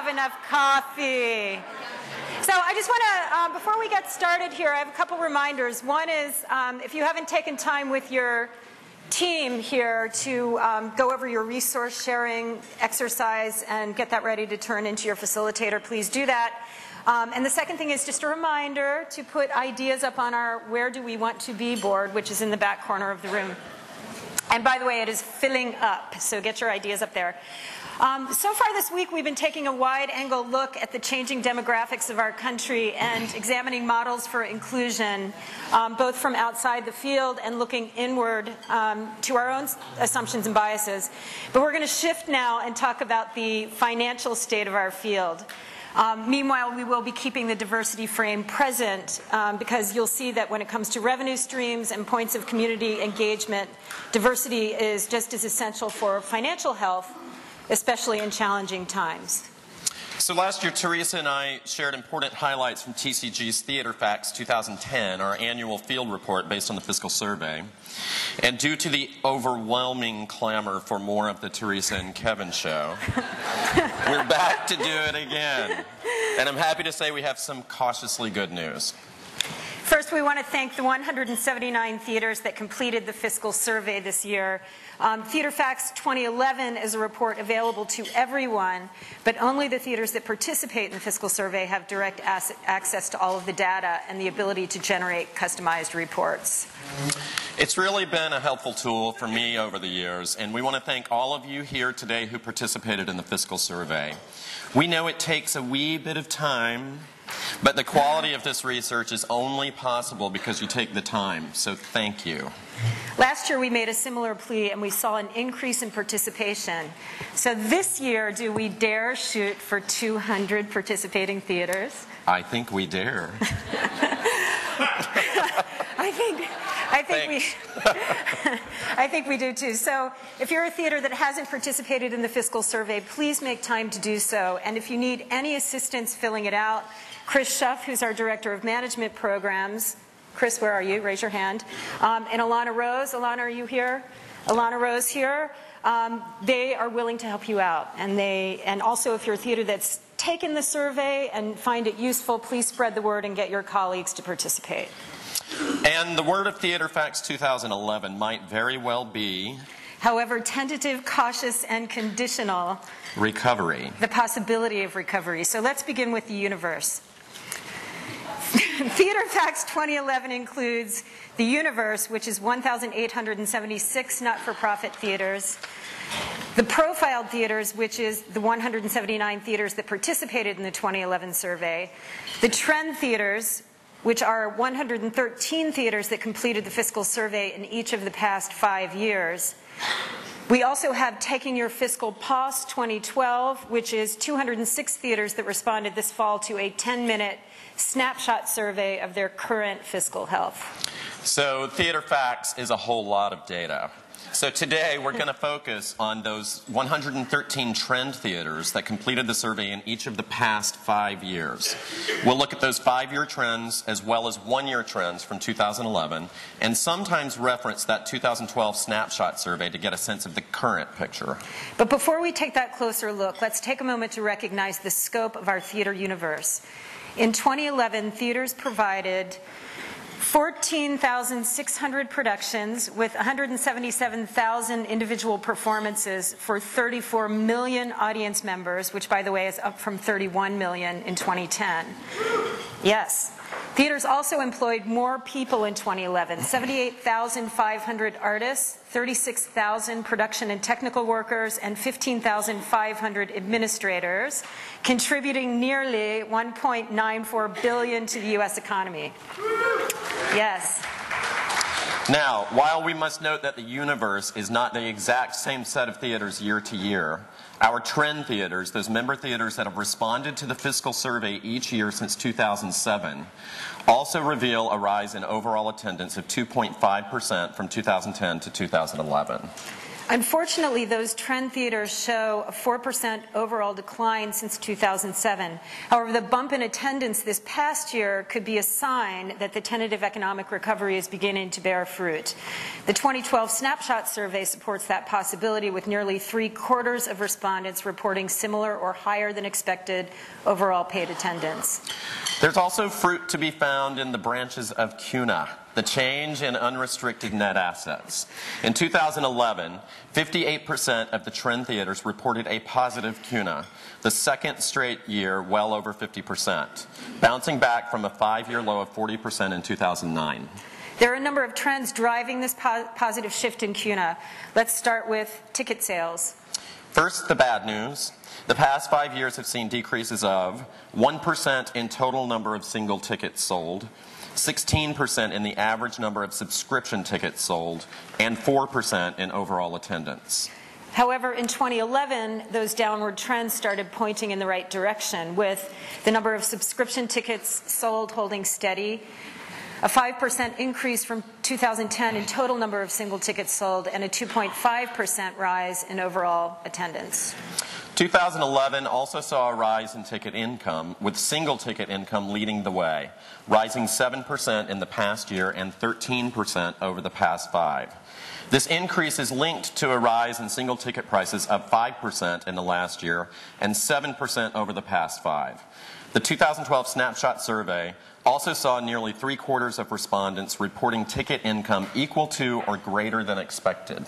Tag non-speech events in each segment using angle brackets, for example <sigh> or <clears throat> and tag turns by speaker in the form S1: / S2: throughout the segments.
S1: have enough coffee. So I just want to, um, before we get started here, I have a couple reminders. One is um, if you haven't taken time with your team here to um, go over your resource sharing exercise and get that ready to turn into your facilitator, please do that. Um, and the second thing is just a reminder to put ideas up on our Where Do We Want to Be board, which is in the back corner of the room. And by the way, it is filling up, so get your ideas up there. Um, so far this week, we've been taking a wide angle look at the changing demographics of our country and examining models for inclusion, um, both from outside the field and looking inward um, to our own assumptions and biases. But we're going to shift now and talk about the financial state of our field. Um, meanwhile, we will be keeping the diversity frame present um, because you'll see that when it comes to revenue streams and points of community engagement, diversity is just as essential for financial health especially in challenging times.
S2: So last year, Teresa and I shared important highlights from TCG's Theater Facts 2010, our annual field report based on the fiscal survey. And due to the overwhelming clamor for more of the Teresa and Kevin show, <laughs> we're back to do it again. And I'm happy to say we have some cautiously good news.
S1: First, we want to thank the 179 theaters that completed the fiscal survey this year. Um, Theater Facts 2011 is a report available to everyone, but only the theaters that participate in the fiscal survey have direct access to all of the data and the ability to generate customized reports.
S2: It's really been a helpful tool for me over the years, and we want to thank all of you here today who participated in the fiscal survey. We know it takes a wee bit of time but the quality of this research is only possible because you take the time, so thank you.
S1: Last year we made a similar plea and we saw an increase in participation. So this year, do we dare shoot for 200 participating theaters?
S2: I think we dare. <laughs>
S1: I think I think we <laughs> I think we do too. So if you're a theater that hasn't participated in the fiscal survey, please make time to do so. And if you need any assistance filling it out, Chris Schuff, who's our Director of Management Programs. Chris, where are you? Raise your hand. Um, and Alana Rose. Alana, are you here? Alana Rose here. Um, they are willing to help you out. And, they, and also, if you're a theater that's taken the survey and find it useful, please spread the word and get your colleagues to participate.
S2: And the word of Theater Facts 2011 might very well be
S1: however tentative, cautious, and conditional
S2: recovery.
S1: The possibility of recovery. So let's begin with the universe. <laughs> Theater Facts 2011 includes the universe, which is 1,876 not for profit theaters, the profiled theaters, which is the 179 theaters that participated in the 2011 survey, the trend theaters, which are 113 theaters that completed the fiscal survey in each of the past five years. We also have Taking Your Fiscal Pulse 2012, which is 206 theaters that responded this fall to a 10 minute snapshot survey of their current fiscal health.
S2: So, Theater Facts is a whole lot of data. So today we're going to focus on those 113 trend theaters that completed the survey in each of the past five years. We'll look at those five-year trends as well as one-year trends from 2011 and sometimes reference that 2012 snapshot survey to get a sense of the current picture.
S1: But before we take that closer look, let's take a moment to recognize the scope of our theater universe. In 2011, theaters provided 14,600 productions with 177,000 individual performances for 34 million audience members, which, by the way, is up from 31 million in 2010. Yes. Theaters also employed more people in 2011 78,500 artists, 36,000 production and technical workers, and 15,500 administrators, contributing nearly 1.94 billion to the U.S. economy. Yes.
S2: Now, while we must note that the universe is not the exact same set of theaters year to year, our trend theaters, those member theaters that have responded to the fiscal survey each year since 2007, also reveal a rise in overall attendance of 2.5% from 2010 to 2011.
S1: Unfortunately, those trend theaters show a 4% overall decline since 2007. However, the bump in attendance this past year could be a sign that the tentative economic recovery is beginning to bear fruit. The 2012 snapshot survey supports that possibility with nearly three quarters of respondents reporting similar or higher than expected overall paid attendance.
S2: There's also fruit to be found in the branches of CUNA, the change in unrestricted net assets. In 2011, 58% of the trend theaters reported a positive CUNA, the second straight year well over 50%, bouncing back from a five-year low of 40% in 2009.
S1: There are a number of trends driving this po positive shift in CUNA. Let's start with ticket sales.
S2: First, the bad news. The past five years have seen decreases of 1% in total number of single tickets sold, 16% in the average number of subscription tickets sold, and 4% in overall attendance.
S1: However, in 2011, those downward trends started pointing in the right direction, with the number of subscription tickets sold holding steady, a 5% increase from 2010 in total number of single tickets sold, and a 2.5% rise in overall attendance.
S2: 2011 also saw a rise in ticket income, with single ticket income leading the way, rising 7% in the past year and 13% over the past five. This increase is linked to a rise in single ticket prices of 5% in the last year and 7% over the past five. The 2012 Snapshot survey also saw nearly three quarters of respondents reporting ticket income equal to or greater than expected.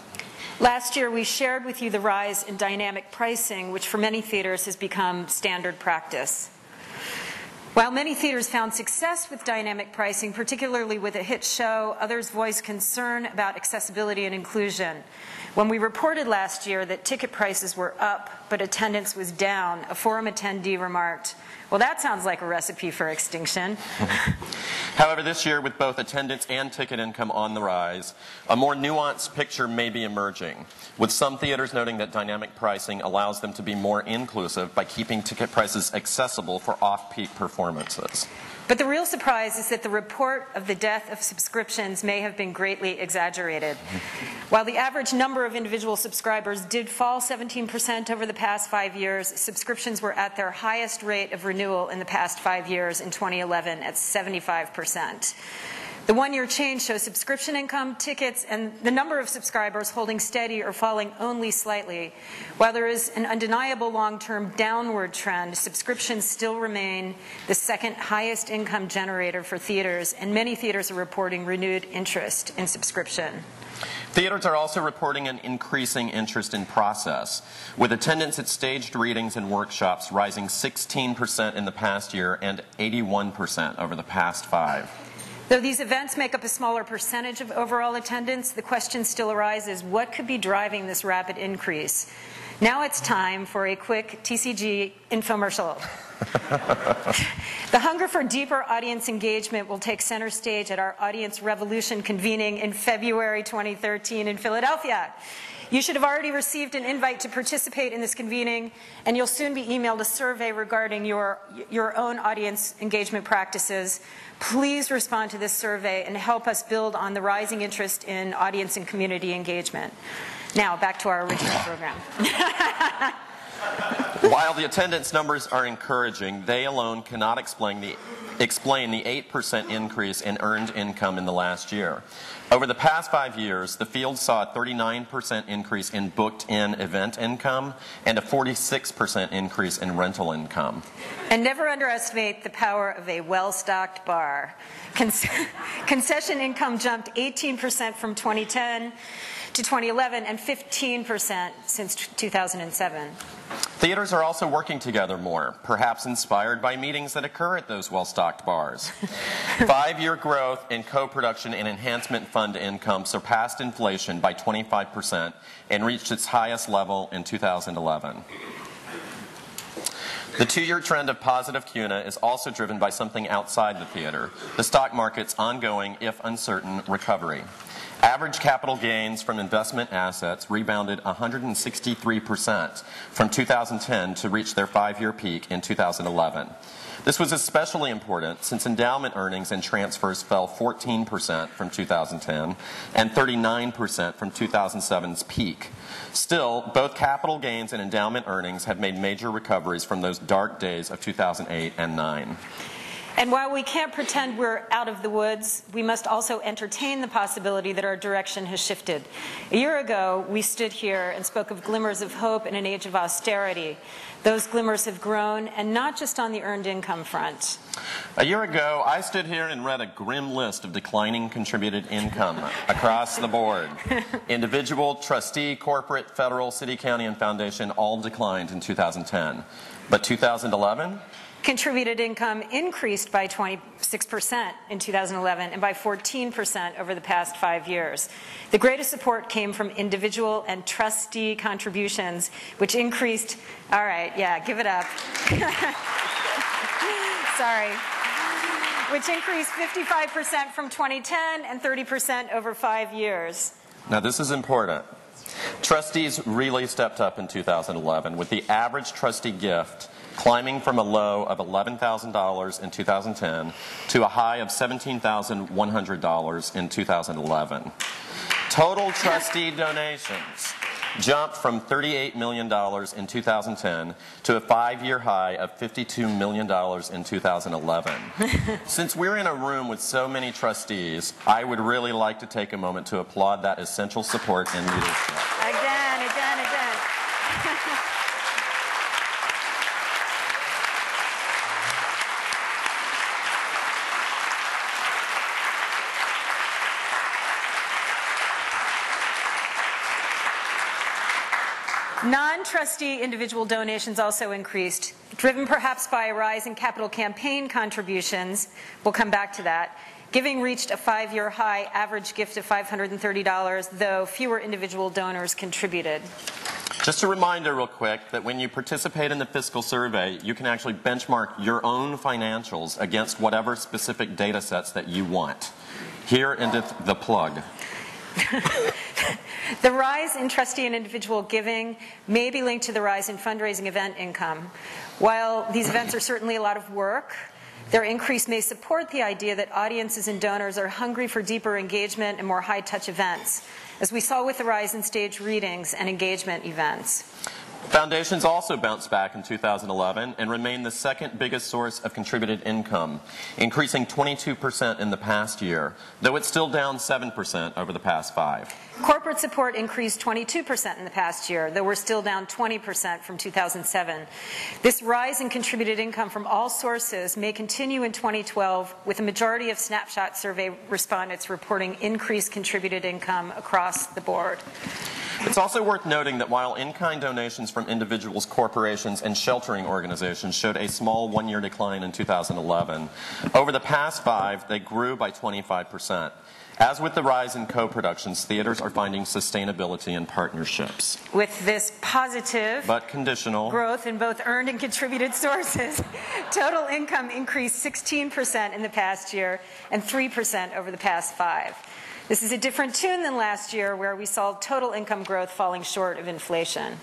S1: Last year, we shared with you the rise in dynamic pricing, which for many theaters has become standard practice. While many theaters found success with dynamic pricing, particularly with a hit show, others voiced concern about accessibility and inclusion. When we reported last year that ticket prices were up but attendance was down, a forum attendee remarked, well, that sounds like a recipe for extinction. <laughs>
S2: However, this year, with both attendance and ticket income on the rise, a more nuanced picture may be emerging, with some theaters noting that dynamic pricing allows them to be more inclusive by keeping ticket prices accessible for off-peak performances.
S1: But the real surprise is that the report of the death of subscriptions may have been greatly exaggerated. While the average number of individual subscribers did fall 17% over the past five years, subscriptions were at their highest rate of renewal in the past five years in 2011 at 75%. The one-year change shows subscription income, tickets, and the number of subscribers holding steady or falling only slightly. While there is an undeniable long-term downward trend, subscriptions still remain the second highest income generator for theaters, and many theaters are reporting renewed interest in subscription.
S2: Theaters are also reporting an increasing interest in process, with attendance at staged readings and workshops rising 16% in the past year and 81% over the past five.
S1: Though these events make up a smaller percentage of overall attendance, the question still arises, what could be driving this rapid increase? Now it's time for a quick TCG infomercial. <laughs> the hunger for deeper audience engagement will take center stage at our Audience Revolution convening in February 2013 in Philadelphia. You should have already received an invite to participate in this convening, and you'll soon be emailed a survey regarding your, your own audience engagement practices. Please respond to this survey and help us build on the rising interest in audience and community engagement. Now, back to our original program. <laughs>
S2: While the attendance numbers are encouraging, they alone cannot explain the, explain the 8% increase in earned income in the last year. Over the past five years, the field saw a 39% increase in booked-in event income and a 46% increase in rental income.
S1: And never underestimate the power of a well-stocked bar. Con <laughs> concession income jumped 18% from 2010 to 2011 and 15% since 2007.
S2: Theaters are also working together more, perhaps inspired by meetings that occur at those well-stocked bars. <laughs> Five-year growth in co-production and enhancement fund income surpassed inflation by 25% and reached its highest level in 2011. The two-year trend of positive CUNA is also driven by something outside the theater, the stock market's ongoing, if uncertain, recovery. Average capital gains from investment assets rebounded 163% from 2010 to reach their five-year peak in 2011. This was especially important since endowment earnings and transfers fell 14% from 2010 and 39% from 2007's peak. Still, both capital gains and endowment earnings have made major recoveries from those dark days of 2008 and 9.
S1: And while we can't pretend we're out of the woods, we must also entertain the possibility that our direction has shifted. A year ago, we stood here and spoke of glimmers of hope in an age of austerity. Those glimmers have grown, and not just on the earned income front.
S2: A year ago, I stood here and read a grim list of declining contributed income across the board. <laughs> Individual, trustee, corporate, federal, city, county, and foundation all declined in 2010. But 2011?
S1: Contributed income increased by 26% in 2011 and by 14% over the past five years. The greatest support came from individual and trustee contributions, which increased, all right, yeah, give it up. <laughs> Sorry. Which increased 55% from 2010 and 30% over five years.
S2: Now, this is important. Trustees really stepped up in 2011 with the average trustee gift climbing from a low of $11,000 in 2010 to a high of $17,100 in 2011. Total trustee donations jumped from $38 million in 2010 to a five year high of $52 million in 2011. <laughs> Since we're in a room with so many trustees, I would really like to take a moment to applaud that essential support and leadership.
S1: Again, again, again. Trustee individual donations also increased, driven perhaps by a rise in capital campaign contributions. We'll come back to that. Giving reached a five year high average gift of $530, though fewer individual donors contributed.
S2: Just a reminder, real quick, that when you participate in the fiscal survey, you can actually benchmark your own financials against whatever specific data sets that you want. Here endeth the plug. <laughs>
S1: the rise in trustee and individual giving may be linked to the rise in fundraising event income. While these events are certainly a lot of work, their increase may support the idea that audiences and donors are hungry for deeper engagement and more high touch events, as we saw with the rise in stage readings and engagement events.
S2: Foundations also bounced back in 2011 and remain the second biggest source of contributed income, increasing 22% in the past year, though it's still down 7% over the past five.
S1: Corporate support increased 22% in the past year, though we're still down 20% from 2007. This rise in contributed income from all sources may continue in 2012, with a majority of snapshot survey respondents reporting increased contributed income across the board.
S2: It's also worth noting that while in-kind donations from individuals, corporations, and sheltering organizations showed a small one-year decline in 2011, over the past five, they grew by 25 percent. As with the rise in co-productions, theaters are finding sustainability in partnerships.
S1: With this positive
S2: but conditional
S1: growth in both earned and contributed sources, <laughs> total income increased 16% in the past year and 3% over the past five. This is a different tune than last year, where we saw total income growth falling short of inflation.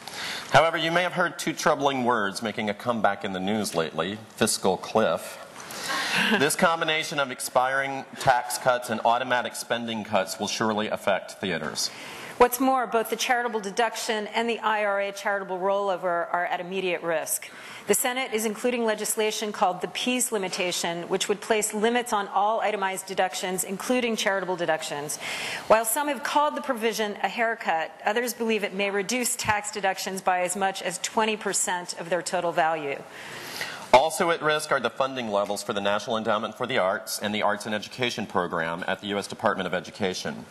S2: However, you may have heard two troubling words making a comeback in the news lately fiscal cliff this combination of expiring tax cuts and automatic spending cuts will surely affect theaters.
S1: What's more, both the charitable deduction and the IRA charitable rollover are at immediate risk. The Senate is including legislation called the Pease limitation, which would place limits on all itemized deductions, including charitable deductions. While some have called the provision a haircut, others believe it may reduce tax deductions by as much as 20% of their total value.
S2: Also at risk are the funding levels for the National Endowment for the Arts and the Arts and Education Program at the U.S. Department of Education.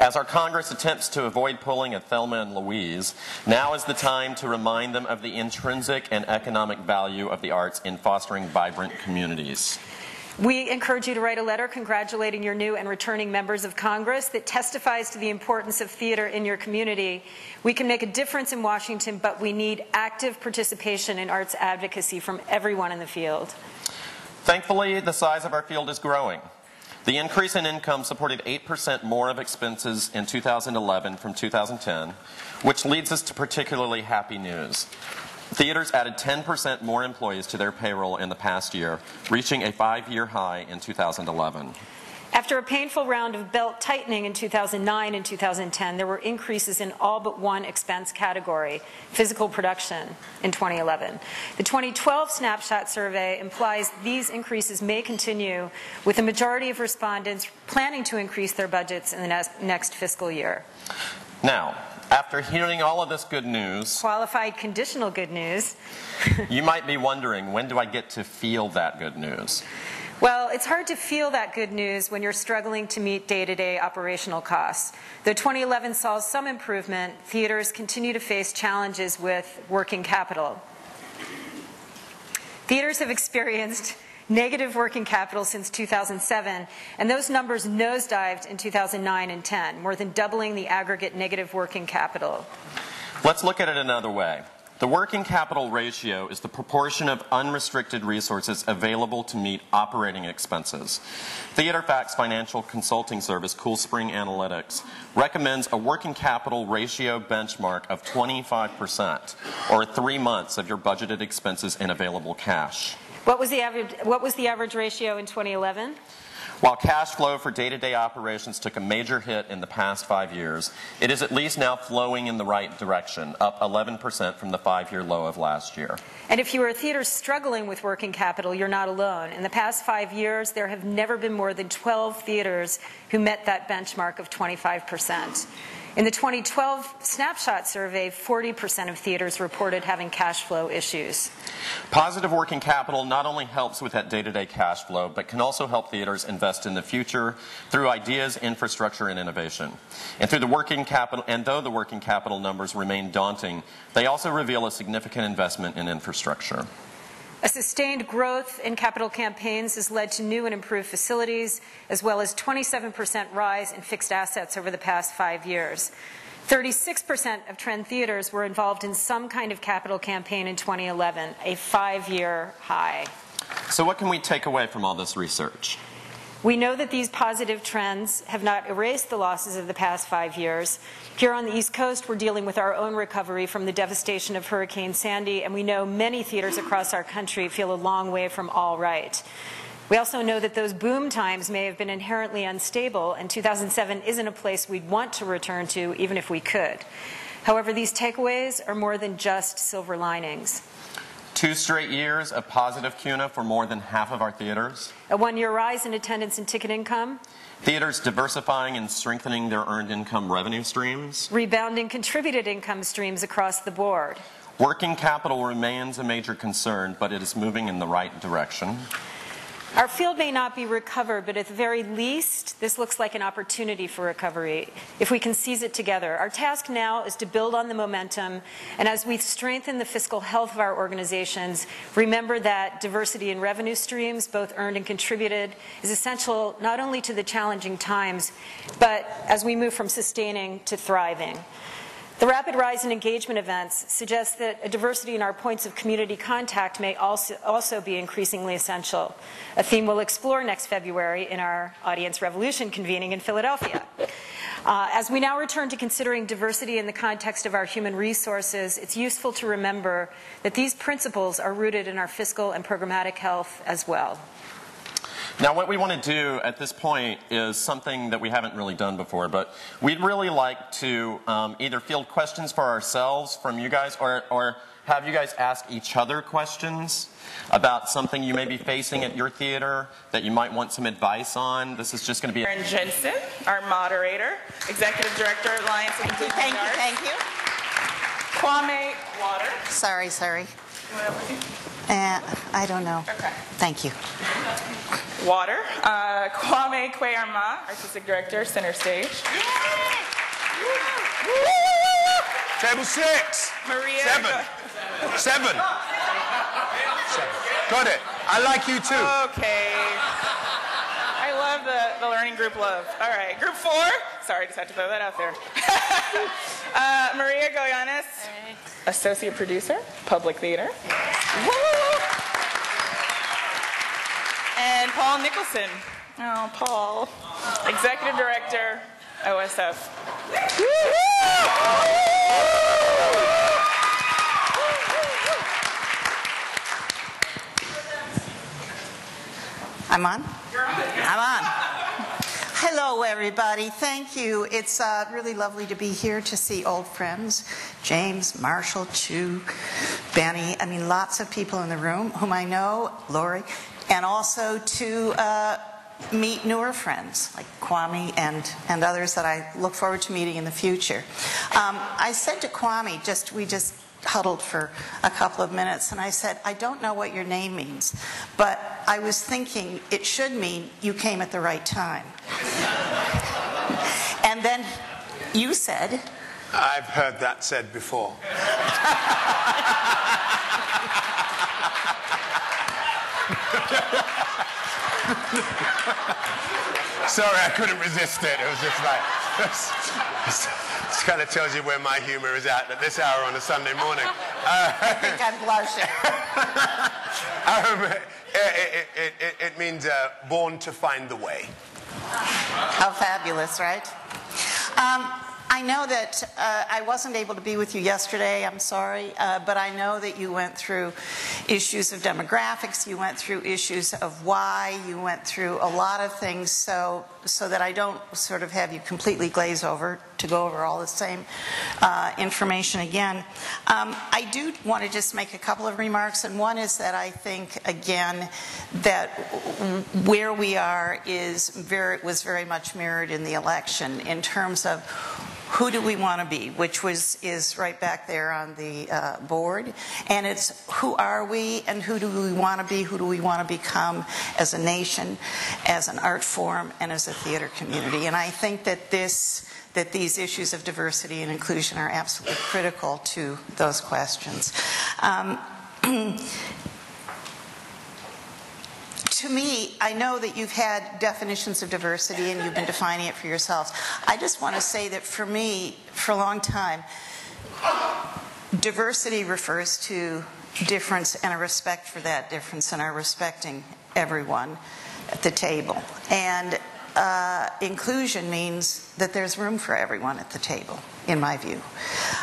S2: As our Congress attempts to avoid pulling a Thelma and Louise, now is the time to remind them of the intrinsic and economic value of the arts in fostering vibrant communities.
S1: We encourage you to write a letter congratulating your new and returning members of Congress that testifies to the importance of theater in your community. We can make a difference in Washington, but we need active participation in arts advocacy from everyone in the field.
S2: Thankfully, the size of our field is growing. The increase in income supported 8% more of expenses in 2011 from 2010, which leads us to particularly happy news. Theaters added 10% more employees to their payroll in the past year, reaching a five year high in 2011.
S1: After a painful round of belt tightening in 2009 and 2010, there were increases in all but one expense category, physical production, in 2011. The 2012 snapshot survey implies these increases may continue, with a majority of respondents planning to increase their budgets in the next fiscal year.
S2: Now, after hearing all of this good news,
S1: qualified conditional good news, <laughs>
S2: you might be wondering when do I get to feel that good news?
S1: Well, it's hard to feel that good news when you're struggling to meet day to day operational costs. Though 2011 saw some improvement, theaters continue to face challenges with working capital. Theaters have experienced negative working capital since 2007, and those numbers nosedived in 2009 and 10, more than doubling the aggregate negative working capital.
S2: Let's look at it another way. The working capital ratio is the proportion of unrestricted resources available to meet operating expenses. TheaterFacts financial consulting service, Cool Spring Analytics, recommends a working capital ratio benchmark of 25%, or three months of your budgeted expenses in available cash.
S1: What was the average, what was the average ratio in 2011?
S2: While cash flow for day to day operations took a major hit in the past five years, it is at least now flowing in the right direction, up 11% from the five year low of last year.
S1: And if you are a theater struggling with working capital, you're not alone. In the past five years, there have never been more than 12 theaters who met that benchmark of 25%. In the 2012 snapshot survey, 40% of theaters reported having cash flow issues.
S2: Positive working capital not only helps with that day to day cash flow, but can also help theaters invest in the future through ideas, infrastructure, and innovation. And through the working capital, and though the working capital numbers remain daunting, they also reveal a significant investment in infrastructure.
S1: A sustained growth in capital campaigns has led to new and improved facilities, as well as 27% rise in fixed assets over the past five years. 36% of Trend theaters were involved in some kind of capital campaign in 2011, a five year high.
S2: So, what can we take away from all this research?
S1: We know that these positive trends have not erased the losses of the past five years. Here on the East Coast, we're dealing with our own recovery from the devastation of Hurricane Sandy, and we know many theaters across our country feel a long way from all right. We also know that those boom times may have been inherently unstable, and 2007 isn't a place we'd want to return to, even if we could. However, these takeaways are more than just silver linings.
S2: Two straight years of positive CUNA for more than half of our theaters.
S1: A one year rise in attendance and ticket income.
S2: Theaters diversifying and strengthening their earned income revenue streams.
S1: Rebounding contributed income streams across the board.
S2: Working capital remains a major concern, but it is moving in the right direction.
S1: Our field may not be recovered, but at the very least, this looks like an opportunity for recovery if we can seize it together. Our task now is to build on the momentum, and as we strengthen the fiscal health of our organizations, remember that diversity in revenue streams, both earned and contributed, is essential not only to the challenging times, but as we move from sustaining to thriving. The rapid rise in engagement events suggests that a diversity in our points of community contact may also, also be increasingly essential, a theme we'll explore next February in our Audience Revolution convening in Philadelphia. Uh, as we now return to considering diversity in the context of our human resources, it's useful to remember that these principles are rooted in our fiscal and programmatic health as well.
S2: Now, what we want to do at this point is something that we haven't really done before, but we'd really like to um, either field questions for ourselves from you guys or, or have you guys ask each other questions about something you may be facing at your theater that you might want some advice on. This is just going to be.
S3: Sharon Jensen, our moderator, Executive Director, Alliance of
S4: Thank you, thank you, thank you.
S3: Kwame Water.
S4: Sorry, sorry. Uh, I don't know.
S3: Okay.
S4: Thank you.
S3: Water. Uh, Kwame Kwei-Armah, Artistic Director, Center Stage.
S5: Table six.
S3: Maria.
S5: Seven. Seven. Got it. I like you too.
S3: Okay. I love the, the learning group love. All right, group four. Sorry, just had to throw that out there. <laughs> uh, Maria Goyanes, associate producer, public theater. And Paul Nicholson, Oh, Paul. Executive Director, OSF.
S4: I'm on? I'm on. Hello, everybody. Thank you. It's uh, really lovely to be here to see old friends James, Marshall, Chu, Benny. I mean, lots of people in the room whom I know, Lori, and also to uh, meet newer friends like Kwame and, and others that I look forward to meeting in the future. Um, I said to Kwame, just we just huddled for a couple of minutes and I said, I don't know what your name means, but I was thinking it should mean you came at the right time. <laughs> and then you said,
S5: I've heard that said before. <laughs> Sorry, I couldn't resist it. It was just like, <laughs> kind of tells you where my humor is at at this hour on a Sunday morning. Uh, <laughs>
S4: I think I'm blushing. <laughs>
S5: um, it, it, it, it, means uh, born to find the way.
S4: How fabulous, right? Um, I know that uh, I wasn't able to be with you yesterday, I'm sorry, uh, but I know that you went through issues of demographics, you went through issues of why, you went through a lot of things, so, so that I don't sort of have you completely glaze over to go over all the same uh, information again. Um, I do want to just make a couple of remarks, and one is that I think, again, that where we are is very, was very much mirrored in the election in terms of who do we want to be, which was is right back there on the uh, board, and it's who are we and who do we want to be, who do we want to become as a nation, as an art form, and as a theater community. And I think that this that these issues of diversity and inclusion are absolutely critical to those questions. Um, <clears throat> to me, I know that you've had definitions of diversity and you've been defining it for yourselves. I just want to say that for me, for a long time, diversity refers to difference and a respect for that difference and our respecting everyone at the table. And uh, inclusion means that there's room for everyone at the table, in my view.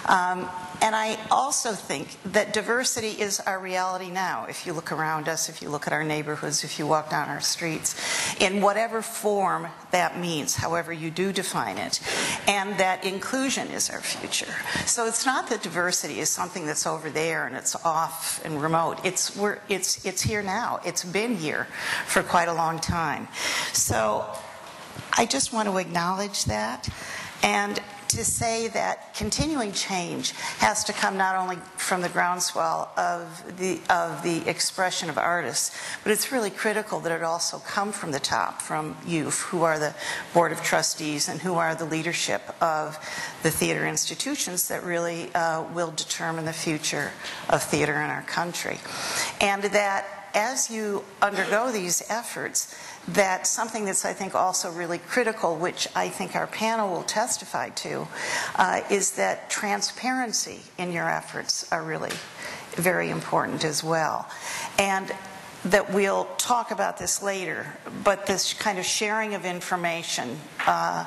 S4: Um, and I also think that diversity is our reality now. If you look around us, if you look at our neighborhoods, if you walk down our streets, in whatever form that means, however you do define it, and that inclusion is our future. So it's not that diversity is something that's over there and it's off and remote. It's, we're, it's, it's here now. It's been here for quite a long time. So I just want to acknowledge that and to say that continuing change has to come not only from the groundswell of the, of the expression of artists, but it's really critical that it also come from the top, from you, who are the Board of Trustees and who are the leadership of the theater institutions that really uh, will determine the future of theater in our country. And that as you undergo these efforts, that something that's, I think, also really critical, which I think our panel will testify to, uh, is that transparency in your efforts are really very important as well. And that we'll talk about this later, but this kind of sharing of information uh,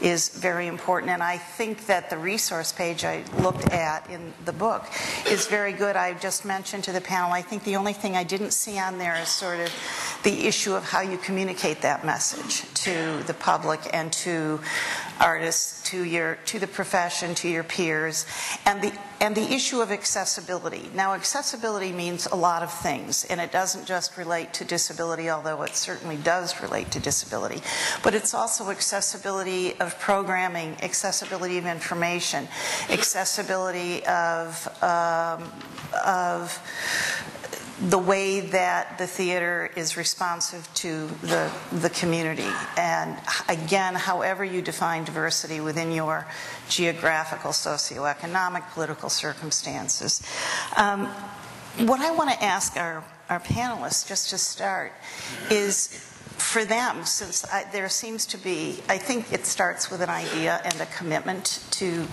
S4: is very important. And I think that the resource page I looked at in the book is very good. I just mentioned to the panel, I think the only thing I didn't see on there is sort of the issue of how you communicate that message to the public and to artists, to your to the profession, to your peers, and the and the issue of accessibility. Now, accessibility means a lot of things, and it doesn't just relate to disability, although it certainly does relate to disability. But it's also accessibility of programming, accessibility of information, accessibility of um, of the way that the theater is responsive to the, the community. And again, however you define diversity within your geographical, socioeconomic, political circumstances. Um, what I want to ask our, our panelists, just to start, is for them, since I, there seems to be, I think it starts with an idea and a commitment to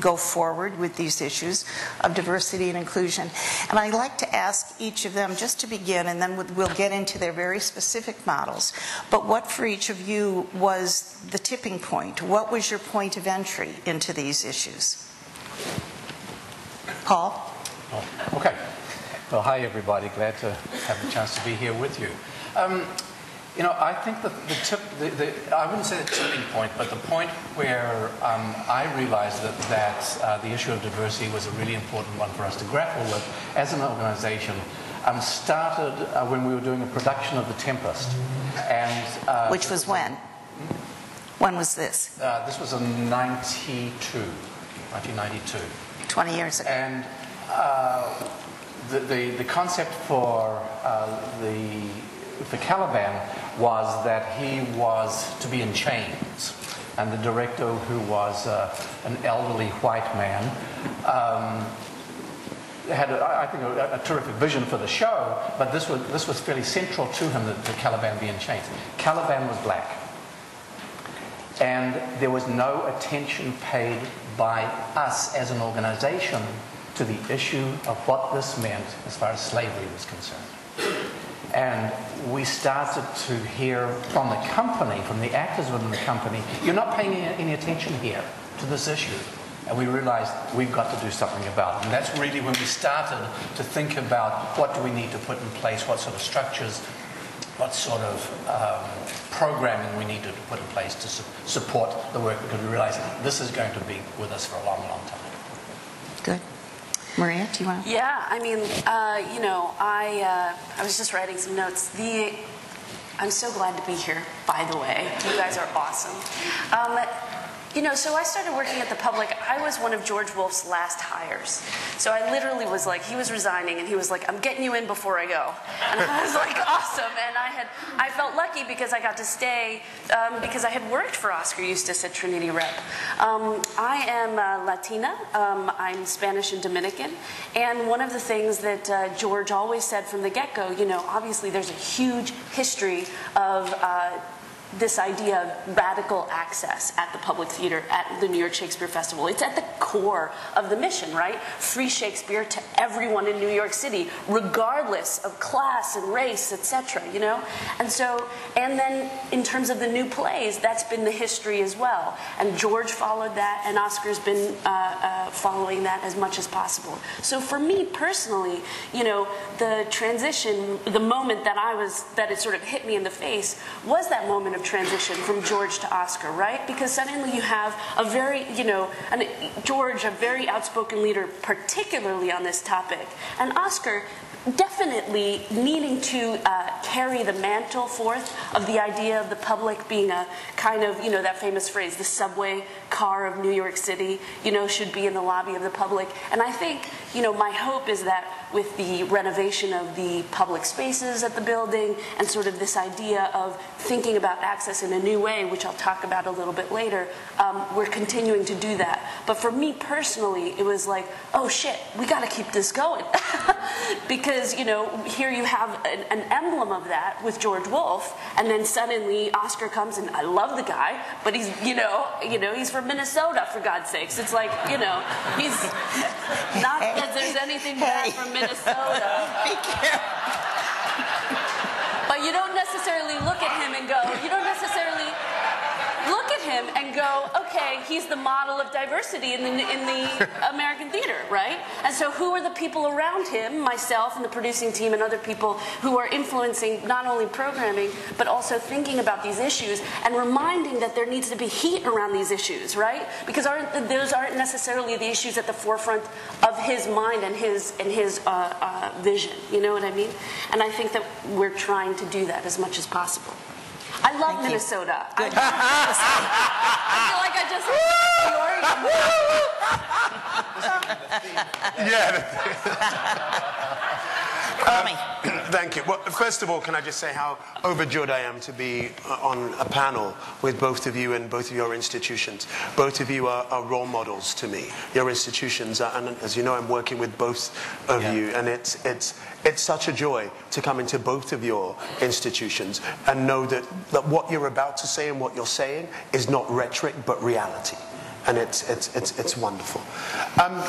S4: go forward with these issues of diversity and inclusion. And I'd like to ask each of them, just to begin, and then we'll get into their very specific models, but what for each of you was the tipping point? What was your point of entry into these issues? Paul?
S6: Oh, okay. Well, hi, everybody. Glad to have the chance to be here with you. Um, you know, I think that the tip, the, the, I wouldn't say the tipping point, but the point where um, I realized that, that uh, the issue of diversity was a really important one for us to grapple with as an organization um, started uh, when we were doing a production of The Tempest. And, uh,
S4: Which was when? When was this?
S6: Uh, this was in 92, 1992.
S4: 20 years ago.
S6: And uh, the, the, the, concept for uh, the for Caliban was that he was to be in chains. And the director, who was uh, an elderly white man, um, had, a, I think, a, a, terrific vision for the show, but this was, this was fairly central to him that, that Caliban be in chains. Caliban was black. And there was no attention paid by us as an organization to the issue of what this meant as far as slavery was concerned. And we started to hear from the company, from the actors within the company, you're not paying any attention here to this issue. And we realized we've got to do something about it. And that's really when we started to think about what do we need to put in place, what sort of structures, what sort of um, programming we need to put in place to su- support the work because we realized this is going to be with us for a long, long time.
S4: Good. Maria, do you want
S7: to? Yeah, I mean, uh, you know, I uh, I was just writing some notes. The I'm so glad to be here. By the way, you guys are awesome. Um, you know, so I started working at the public. I was one of George Wolfe's last hires. So I literally was like, he was resigning, and he was like, I'm getting you in before I go. And I was like, <laughs> awesome. And I had, I felt lucky because I got to stay um, because I had worked for Oskar Eustis at Trinity Rep. Um, I am uh, Latina. Um, I'm Spanish and Dominican. And one of the things that uh, George always said from the get-go, you know, obviously there's a huge history of uh, this idea of radical access at the public theater at the New York Shakespeare Festival. It's at the core of the mission, right? Free Shakespeare to everyone in New York City, regardless of class and race, etc. You know, and so, and then in terms of the new plays, that's been the history as well. And George followed that, and Oskar's been uh, uh, following that as much as possible. So for me personally, you know, the transition, the moment that I was that it sort of hit me in the face was that moment of transition from George to Oskar, right? Because suddenly you have a very, you know, an, George, a very outspoken leader, particularly on this topic, and Oskar definitely needing to uh, carry the mantle forth of the idea of the public being a kind of, you know, that famous phrase, the subway car of New York City, you know, should be in the lobby of the public. And I think, you know, my hope is that with the renovation of the public spaces at the building and sort of this idea of thinking about access in a new way, which I'll talk about a little bit later, um, we're continuing to do that. But for me personally, it was like, oh shit, we got to keep this going. <laughs> because, you know, here you have an, an, emblem of that with George Wolfe, and then suddenly Oskar comes and I love the guy, but he's, you know, you know, he's from Minnesota, for God's sakes. It's like, you know, he's <laughs> not there's anything bad from Minnesota. <laughs>
S4: Be careful.
S7: But you don't necessarily look at him and go, you don't necessarily him and go, okay, he's the model of diversity in the, in the <laughs> American theater, right? And so who are the people around him, myself and the producing team and other people who are influencing not only programming, but also thinking about these issues and reminding that there needs to be heat around these issues, right? Because aren't, those aren't necessarily the issues at the forefront of his mind and his, and his uh, uh, vision, you know what I mean? And I think that we're trying to do that as much as possible. I love Thank Minnesota. I, I, feel like I
S5: just. <laughs> yeah. <laughs> <clears throat> thank you. Well, first of all, can I just say how overjoyed I am to be uh, on a panel with both of you and both of your institutions. Both of you are, are role models to me. Your institutions, are, and as you know, I'm working with both of yeah. you, and it's it's it's such a joy to come into both of your institutions and know that, that what you're about to say and what you're saying is not rhetoric but reality. and it's, it's, it's, it's wonderful. Um,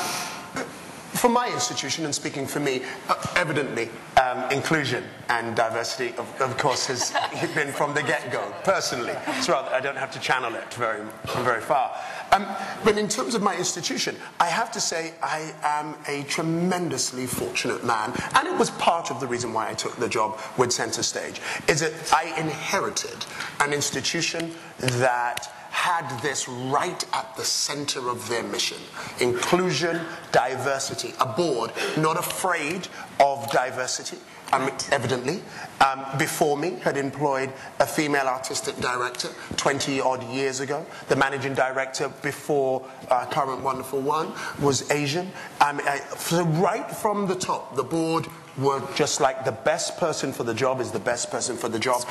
S5: for my institution, and speaking for me, uh, evidently, um, inclusion and diversity, of, of course, has <laughs> been from the get-go, personally. So rather, I don't have to channel it very, very far. Um, but in terms of my institution, I have to say I am a tremendously fortunate man, and it was part of the reason why I took the job with Center Stage, is that I inherited an institution that had this right at the center of their mission inclusion, diversity. A board not afraid of diversity. Um, evidently, um, before me had employed a female artistic director 20 odd years ago. The managing director before uh, Current Wonderful One was Asian. Um, I, so right from the top, the board were just like the best person for the job is the best person for the job.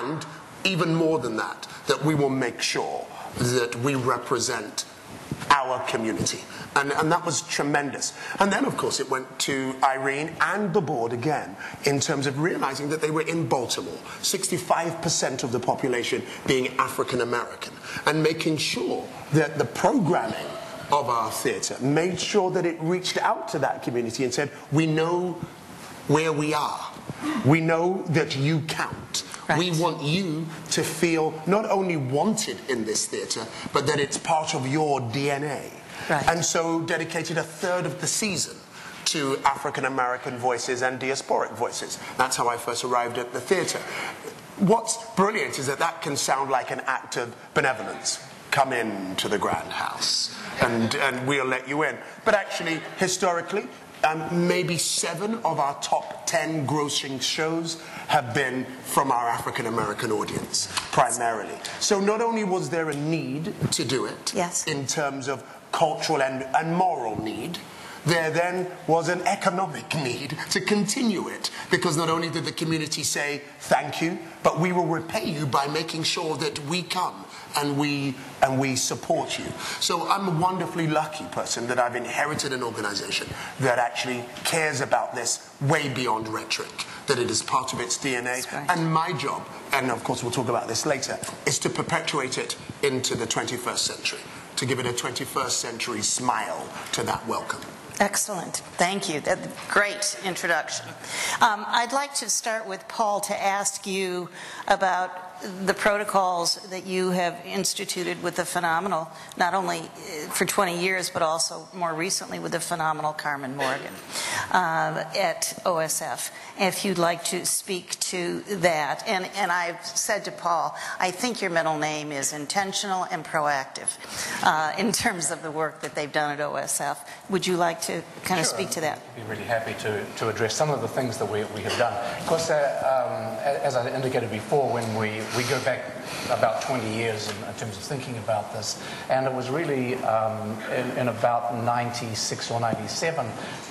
S5: And even more than that, that we will make sure that we represent our community. And, and, that was tremendous. And then, of course, it went to Irene and the board again in terms of realizing that they were in Baltimore, 65% of the population being African American, and making sure that the programming of our theatre made sure that it reached out to that community and said, We know where we are, we know that you count. Right. We want you to feel not only wanted in this theatre, but that it's part of your DNA. Right. And so dedicated a third of the season to African American voices and diasporic voices. That's how I first arrived at the theatre. What's brilliant is that that can sound like an act of benevolence. Come in to the grand house and, and we'll let you in. But actually, historically, um, maybe seven of our top 10 grossing shows have been from our African American audience, primarily. So not only was there a need to do it,
S4: yes.
S5: in terms of cultural and, and moral need, there then was an economic need to continue it because not only did the community say thank you, but we will repay you by making sure that we come and we and we support you. So I'm a wonderfully lucky person that I've inherited an organization that actually cares about this way beyond rhetoric, that it is part of its DNA. Right. And my job, and of course we'll talk about this later, is to perpetuate it into the 21st century, to give it a 21st century smile to that welcome.
S4: Excellent. Thank you. That, great introduction. Um, I'd like to start with Paul to ask you about the protocols that you have instituted with the phenomenal, not only uh, for 20 years, but also more recently with the phenomenal Carmen Morgan uh, at OSF. If you'd like to speak to that. And, and I've said to Paul, I think your middle name is intentional and proactive uh, in terms of the work that they've done at OSF. Would you like to kind of speak to that?
S6: I'd be really happy to, to address some of the things that we, we have done. Of course, uh, um, as I indicated before, when we we go back about 20 years in, in, terms of thinking about this, and it was really um, in, in, about 96 or 97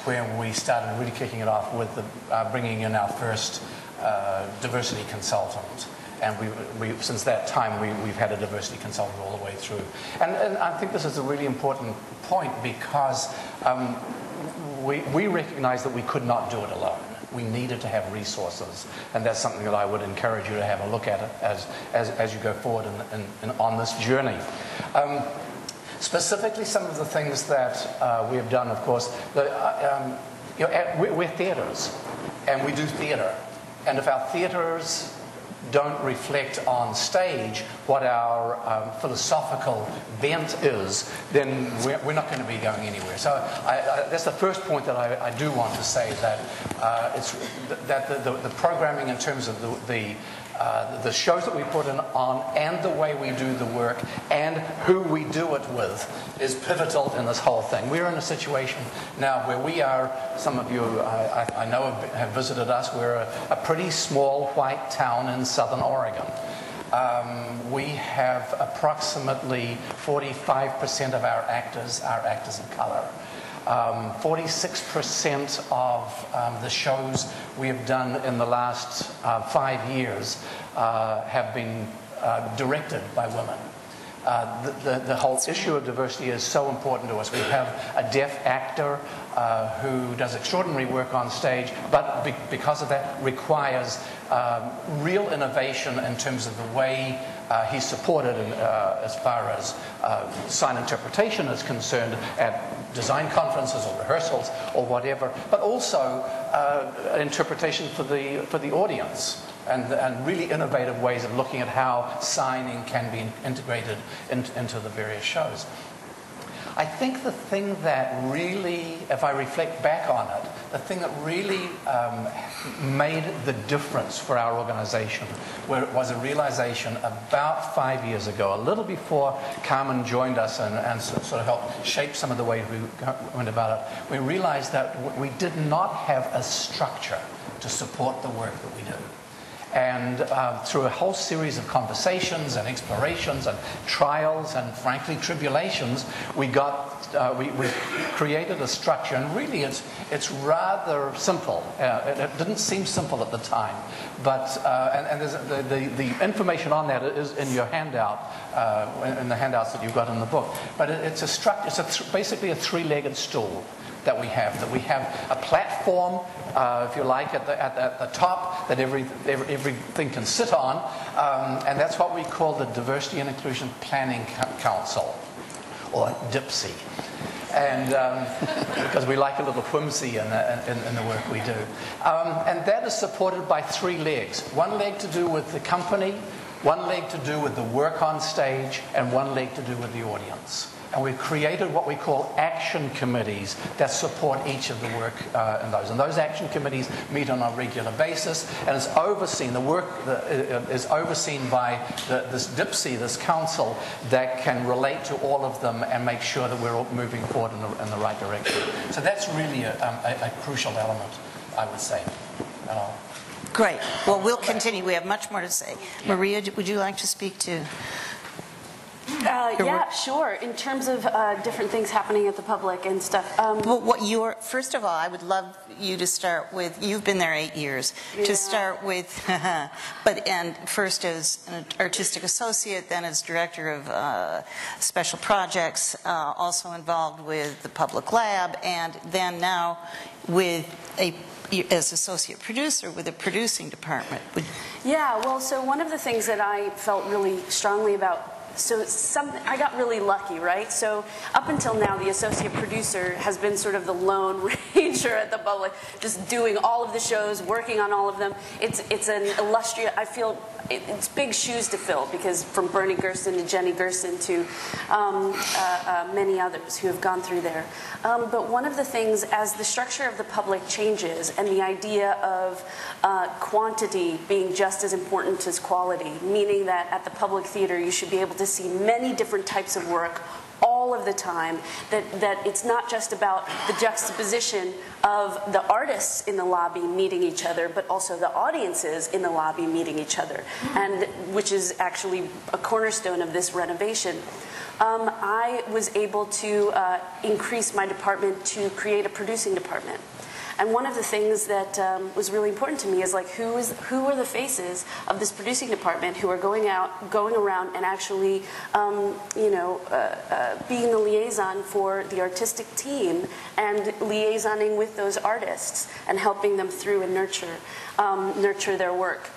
S6: when we started really kicking it off with the, uh, bringing in our first uh, diversity consultant. And we, we, since that time, we, have had a diversity consultant all the way through. And, and, I think this is a really important point because um, we, we recognize that we could not do it alone we needed to have resources. And that's something that I would encourage you to have a look at as, as, as you go forward in, in, in on this journey. Um, specifically, some of the things that uh, we have done, of course, the, uh, um, you know, we're, we're theatres, and we do theatre. And if our theatres don't reflect on stage what our um, philosophical bent is, then we're, we're, not going to be going anywhere. So I, I, that's the first point that I, I do want to say that uh, it's that the, the, the, programming in terms of the, the uh, the shows that we put in on and the way we do the work and who we do it with is pivotal in this whole thing. We're in a situation now where we are, some of you I, I know have, have, visited us, we're a, a, pretty small white town in southern Oregon. Um, we have approximately 45% of our actors are actors of color. Um, 46% of um, the shows we have done in the last uh, five years uh, have been uh, directed by women. uh, the, the, the, whole issue of diversity is so important to us. We have a deaf actor uh, who does extraordinary work on stage, but be- because of that, requires um, real innovation in terms of the way uh, he's supported in, uh, as far as uh, sign interpretation is concerned at design conferences or rehearsals or whatever, but also uh, interpretation for the, for the audience. And, and, really innovative ways of looking at how signing can be integrated in, into the various shows. I think the thing that really, if I reflect back on it, the thing that really um, made the difference for our organization where it was a realization about five years ago, a little before Carmen joined us and, and sort of helped shape some of the way we went about it. We realized that we did not have a structure to support the work that we do. And uh, through a whole series of conversations and explorations and trials and, frankly, tribulations, we got uh, we, we, created a structure. And really, it's it's rather simple. Uh, it, it, didn't seem simple at the time, but uh, and, and the, the, the information on that is in your handout, uh, in the handouts that you've got in the book. But it, it's a structure. It's a basically a three-legged stool that we have. That we have a platform, uh, if you like, at the, at, the, at the top that every, every, everything can sit on, um, and that's what we call the Diversity and Inclusion Planning Council, or DIPSI. And um, <laughs> because we like a little whimsy in the, in, in the work we do. Um, and that is supported by three legs one leg to do with the company, one leg to do with the work on stage, and one leg to do with the audience. And we've created what we call action committees that support each of the work uh, in those. And those action committees meet on a regular basis and is overseen, the work uh, is overseen by the, this DIPSI, this council, that can relate to all of them and make sure that we're all moving forward in the, in the right direction. So that's really a, um, a, a crucial element, I would say.
S4: Great. Well, we'll continue. We have much more to say. Maria, would you like to speak to?
S7: Uh, yeah, sure. In terms of uh, different things happening at the public and stuff.
S4: Um, well, what your first of all, I would love you to start with. You've been there eight years. Yeah. To start with, <laughs> but and first as an artistic associate, then as director of uh, special projects, uh, also involved with the public lab, and then now with a as associate producer with a producing department.
S7: Yeah, well, so one of the things that I felt really strongly about so some, I got really lucky, right? So up until now, the associate producer has been sort of the lone <laughs> ranger at the public, just doing all of the shows, working on all of them. It's it's an illustrious. I feel it's big shoes to fill because from Bernie Gersten to Jenny Gersten to um, uh, uh, many others who have gone through there. Um, but one of the things, as the structure of the public changes and the idea of uh, quantity being just as important as quality, meaning that at the public theater you should be able to see many different types of work all of the time that, that it's not just about the juxtaposition of the artists in the lobby meeting each other, but also the audiences in the lobby meeting each other, and which is actually a cornerstone of this renovation. Um, I was able to uh, increase my department to create a producing department. And one of the things that um, was really important to me is like who is who are the faces of this producing department who are going out, going around, and actually, um, you know, uh, uh, being the liaison for the artistic team and liaisoning with those artists and helping them through and nurture um, nurture their work.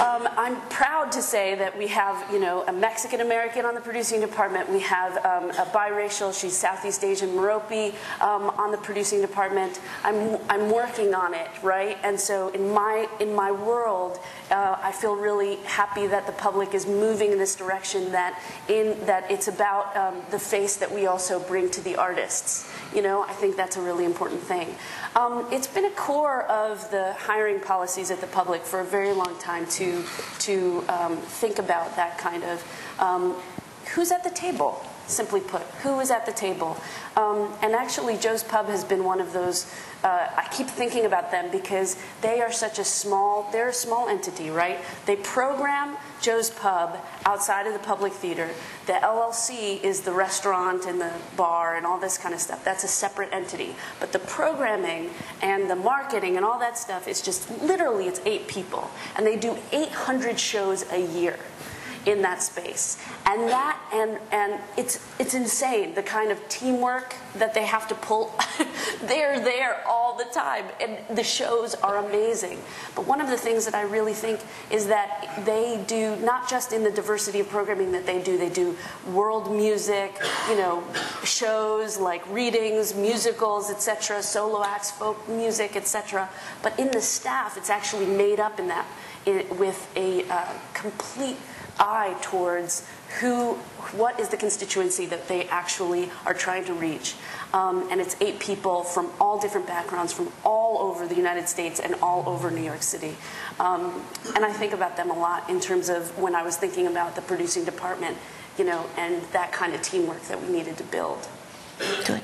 S7: Um, I'm proud to say that we have, you know, a Mexican American on the producing department. We have um, a biracial, she's Southeast Asian Merope um, on the producing department. I'm, I'm working on it, right? And so in my in my world, uh, I feel really happy that the public is moving in this direction. That in that it's about um, the face that we also bring to the artists. You know, I think that's a really important thing. Um, it's been a core of the hiring policies at the public for a very long time to, to um, think about that kind of um, who's at the table, simply put, who is at the table. Um, and actually, Joe's Pub has been one of those uh, I keep thinking about them because they are such a small, they're a small entity, right? They program Joe's Pub outside of the public theater. The LLC is the restaurant and the bar and all this kind of stuff. That's a separate entity. But the programming and the marketing and all that stuff is just literally it's eight people. And they do 800 shows a year in that space. And that and and it's it's insane the kind of teamwork that they have to pull. <laughs> They're there all the time and the shows are amazing. But one of the things that I really think is that they do not just in the diversity of programming that they do, they do world music, you know, shows like readings, musicals, etc., solo acts, folk music, etc. But in the staff, it's actually made up in that in, with a uh, complete eye towards who, what is the constituency that they actually are trying to reach. Um, and it's eight people from all different backgrounds, from all over the United States and all over New York City. Um, and I think about them a lot in terms of when I was thinking about the producing department, you know, and that kind of teamwork that we needed to build.
S4: Good.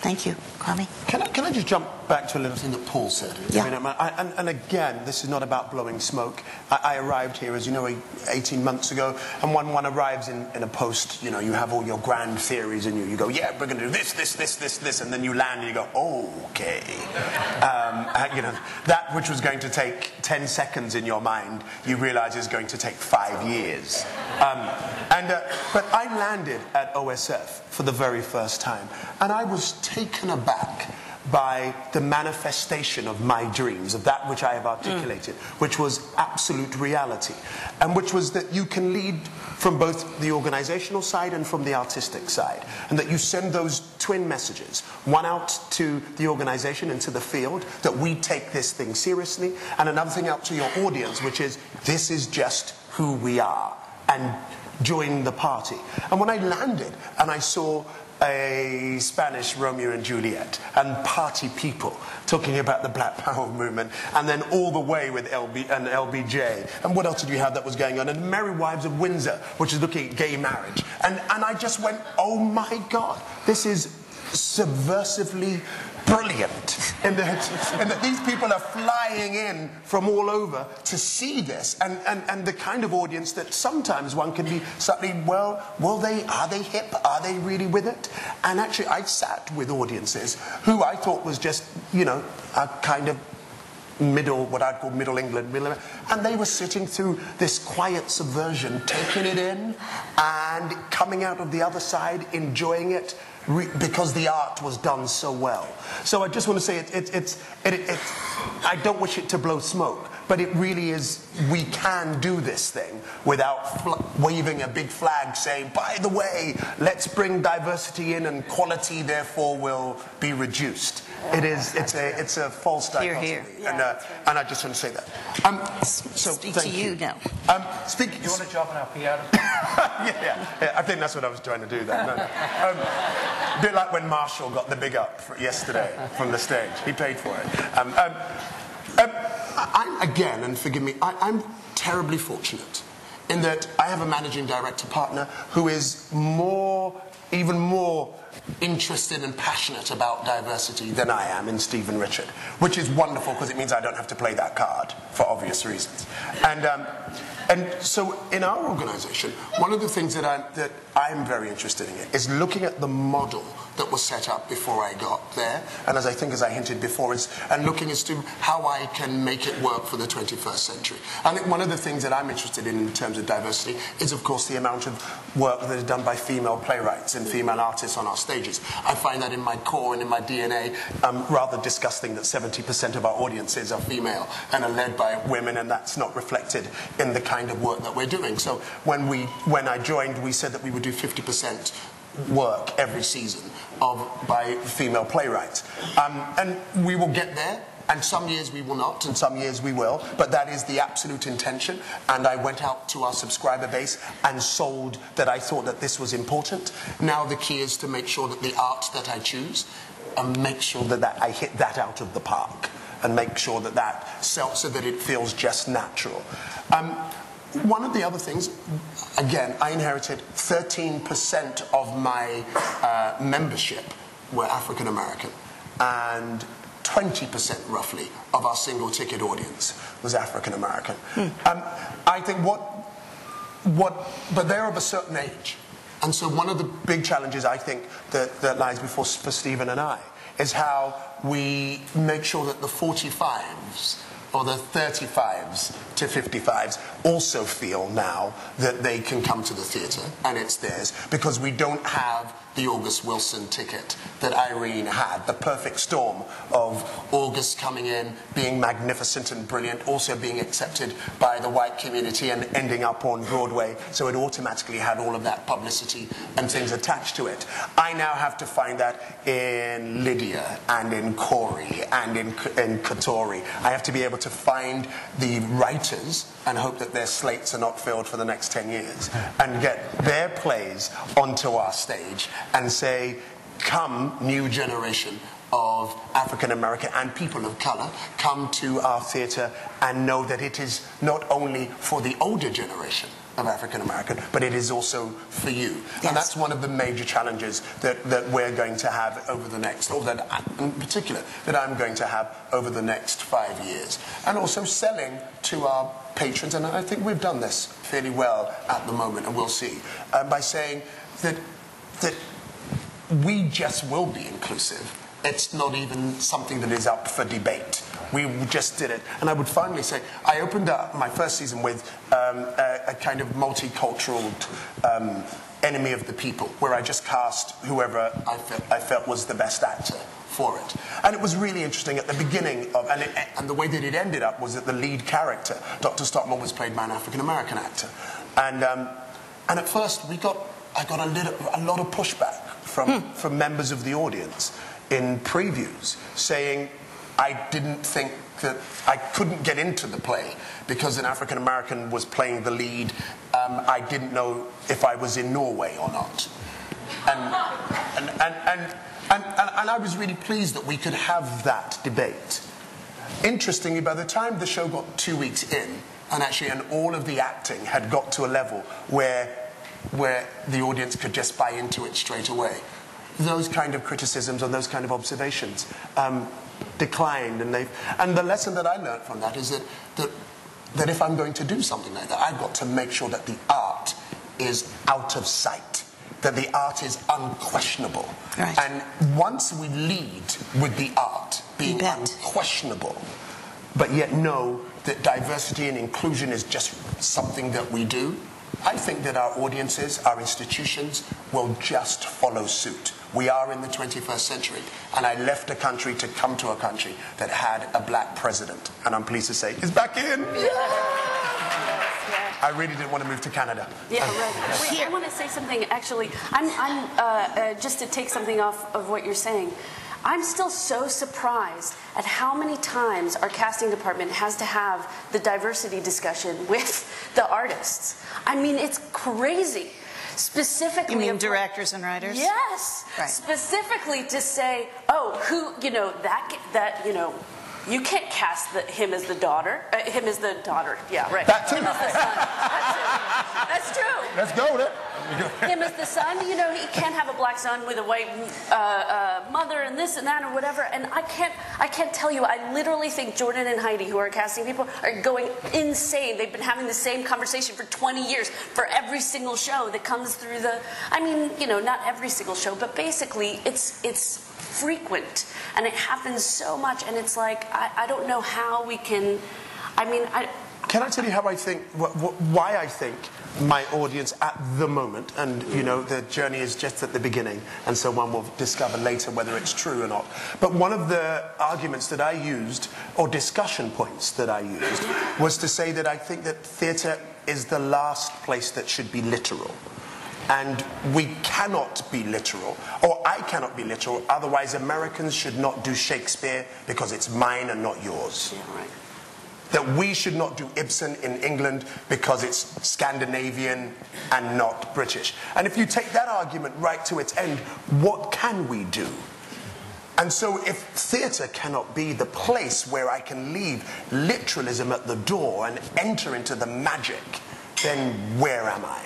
S4: Thank you. Kwame?
S5: Can I, can I just jump back to a little thing that Paul said?
S4: Yeah.
S5: I mean, I, and, and again, this is not about blowing smoke. I, I arrived here, as you know, 18 months ago, and when one arrives in, in a post, you know, you have all your grand theories and you, you go, yeah, we're going to do this, this, this, this, this, and then you land and you go, okay. Um, <laughs> you know, that which was going to take 10 seconds in your mind, you realize is going to take five years. Um, and, uh, but I landed at OSF for the very first time, and I was taken aback by the manifestation of my dreams, of that which I have articulated, hmm. which was absolute reality, and which was that you can lead from both the organizational side and from the artistic side, and that you send those twin messages, one out to the organization and to the field, that we take this thing seriously, and another thing out to your audience, which is this is just who we are, and join the party. And when I landed and I saw a Spanish Romeo and Juliet and party people talking about the Black Power movement, and then all the way with LB and LBJ. And what else did you have that was going on? And Merry Wives of Windsor, which is looking at gay marriage. And, and I just went, oh my God, this is subversively brilliant. <laughs> And, that, in that these people are flying in from all over to see this. And, and, and the kind of audience that sometimes one can be slightly well well they are they hip? Are they really with it? And actually I sat with audiences who I thought was just you know a kind of middle, what I'd call middle England, middle, and they were sitting through this quiet subversion, taking it in, and coming out of the other side, enjoying it, because the art was done so well. So I just want to say it, it, it's, it, it, I don't wish it to blow smoke, but it really is, we can do this thing without fl- waving a big flag saying, by the way, let's bring diversity in and quality therefore will be reduced. It is, it's a, it's a false
S4: Hear,
S5: dichotomy.
S4: hear.
S5: And, uh, and I just want to say that. Um, so
S4: Speak
S5: thank
S4: to you now.
S5: Um, speak,
S6: You want a job in our PR? <laughs>
S5: yeah, yeah, yeah, I think that's what I was trying to do there. No, no. Um, a bit like when Marshall got the big up for yesterday from the stage. He paid for it. Um, um, um, I, I- again, and forgive me, I, I'm terribly fortunate in that I have a managing director partner who is more, even more interested and passionate about diversity than I am in Stephen Richard, which is wonderful because it means I don't have to play that card for obvious reasons. And, um, and so in our organization, one of the things that I'm, that I'm very interested in is looking at the model that was set up before I got there, and as I think as I hinted before, is and looking as to how I can make it work for the 21st century. Think one of the things that I'm interested in in terms of diversity is, of course, the amount of work that is done by female playwrights and female artists on our stages. I find that in my core and in my DNA um, rather disgusting that 70% of our audiences are female and are led by women, and that's not reflected in the kind of work that we're doing. So when we when I joined, we said that we would do 50% work every season of by female playwrights. Um, and we will get there. And some years we will not, and some years we will, but that is the absolute intention. And I went out to our subscriber base and sold that I thought that this was important. Now the key is to make sure that the art that I choose, and make sure that, that I hit that out of the park, and make sure that that sells so that it feels just natural. Um, one of the other things, again, I inherited 13% of my uh, membership were African American, and 20% roughly of our single ticket audience was African American. Um, I think what, what, but they're of a certain age. And so one of the big challenges I think that, that lies before for Stephen and I is how we make sure that the 45s or the 35s to 55s also feel now that they can come to the theatre and it's theirs because we don't have the August Wilson ticket that Irene had. The perfect storm of August coming in, being magnificent and brilliant, also being accepted by the white community and ending up on Broadway. So it automatically had all of that publicity and things attached to it. I now have to find that in Lydia and in Corey and in, in Katori. I have to be able to find the writers and hope that their slates are not filled for the next 10 years and get their plays onto our stage and say, come, new generation of African American and people of color, come to our theatre and know that it is not only for the older generation of African American, but it is also for you.
S4: Yes.
S5: And that's one of the major challenges that, that we're going to have over the next, or that I- in particular, that I'm going to have over the next five years. And also selling to our patrons, and I think we've done this fairly well at the moment, and we'll see, uh, by saying that, that we just will be inclusive. It's not even something that is up for debate. We just did it. And I would finally say, I opened up my first season with um, a, a kind of multicultural um, enemy of the people, where I just cast whoever I felt, I felt was the best actor for it. And it was really interesting at the beginning of, and, it, and the way that it ended up was that the lead character, Dr. Stockmore, was played by an African American actor. And, um, and at first, we got, I got a, little, a lot of pushback from, from members of the audience in previews saying, I didn't think that I couldn't get into the play because an African American was playing the lead. Um, I didn't know if I was in Norway or not. And, and, and, and, and, and, and I was really pleased that we could have that debate. Interestingly, by the time the show got two weeks in, and actually, and all of the acting had got to a level where, where the audience could just buy into it straight away, those kind of criticisms or those kind of observations um, declined. And, they've, and the lesson that I learned from that is that, that, that if I'm going to do something like that, I've got to make sure that the art is out of sight, that the art is unquestionable.
S4: Right.
S5: And once we lead with the art being unquestionable, but yet know that diversity and inclusion is just something that we do, I think that our audiences, our institutions, will just follow suit. We are in the 21st century, and I left a country to come to a country that had a black president, and I'm pleased to say he's back in. Yeah. I really didn't want to move to Canada.
S7: Yeah, right. Wait, I want to say something. Actually, I'm, I'm uh, uh, just to take something off of what you're saying. I'm still so surprised at how many times our casting department has to have the diversity discussion with the artists. I mean, it's crazy. Specifically,
S4: You mean directors and writers?
S7: Yes.
S4: Right.
S7: Specifically to say, oh, who, you know, that, that, you know, you can't cast the, him as the daughter. Uh, him as the daughter. Yeah, right.
S5: That too.
S7: Him as the son. That's, it. That's true
S5: Let's go there.
S7: him as the son, you know, he can't have a black son with a white uh, uh, mother and this and that or whatever. And I can't, I can't tell you. I literally think Jordan and Heidi, who are casting people, are going insane. They've been having the same conversation for 20 years for every single show that comes through the. I mean, you know, not every single show, but basically, it's it's frequent and it happens so much. And it's like I, I don't know how we can. I mean, I.
S5: Can I tell you how I think, wh- wh- why I think my audience at the moment, and you know, the journey is just at the beginning, and so one will discover later whether it's true or not. But one of the arguments that I used, or discussion points that I used, was to say that I think that theatre is the last place that should be literal. And we cannot be literal, or I cannot be literal, otherwise, Americans should not do Shakespeare because it's mine and not yours
S7: Yeah, right.
S5: that we should not do Ibsen in England because it's Scandinavian and not British. And if you take that argument right to its end, what can we do? And so, if theatre cannot be the place where I can leave literalism at the door and enter into the magic, then where am I?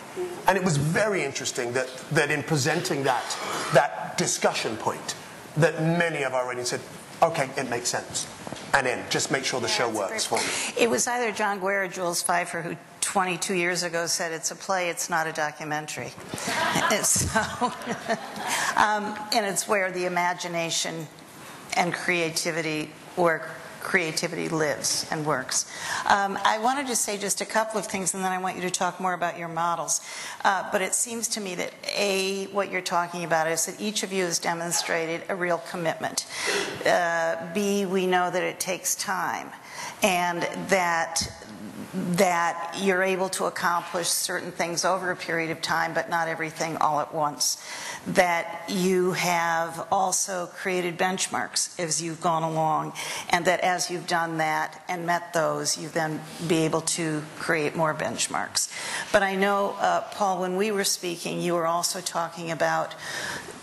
S5: And it was very interesting that, that in presenting that, that discussion point, that many of our audience said, okay, it makes sense. And in, just make sure the show
S7: it's a great
S5: works for me.
S4: It was either John Guare or Jules Feiffer who 22 years ago said it's a play, it's not a documentary. <laughs> So, <laughs> um, and it's where the imagination and creativity work creativity lives and works. Um, I wanted to say just a couple of things, and then I want you to talk more about your models. Uh, but it seems to me that A, what you're talking about is that each of you has demonstrated a real commitment. Uh, B, we know that it takes time, and that that you're able to accomplish certain things over a period of time, but not everything all at once. That you have also created benchmarks as you've gone along, and that as you've done that and met those, you then be able to create more benchmarks. But I know, uh, Paul, when we were speaking, you were also talking about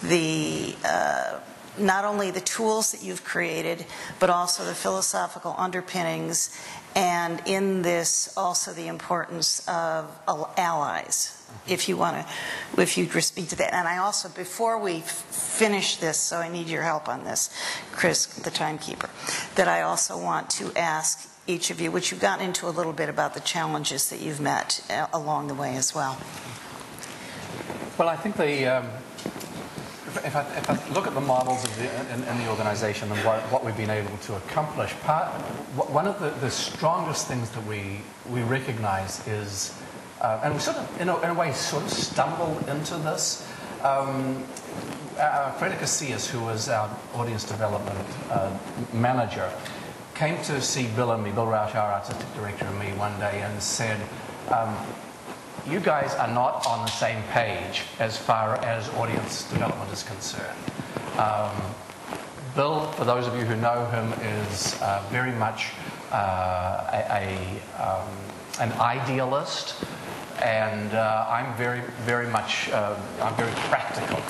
S4: the uh, not only the tools that you've created, but also the philosophical underpinnings, and in this, also the importance of allies. If you want to, if you speak to that. And I also, before we finish this, so I need your help on this, Chris, the timekeeper, that I also want to ask each of you, which you've gotten into a little bit about the challenges that you've met uh, along the way as well.
S6: Well, I think the, um, if I, if I, look at the models the, in, in, the organization and what, what, we've been able to accomplish, part, one of the, the, strongest things that we, we recognize is, uh, and we sort of, in a, in a, way, sort of stumbled into this. Um, uh, Freda Casillas, who was our audience development uh, manager, came to see Bill and me, Bill Rauch, our artistic director, and me one day and said, um, you guys are not on the same page as far as audience development is concerned. Um, Bill, for those of you who know him, is uh, very much uh, a, a um, an idealist, and uh, I'm very, very much, uh, I'm very practical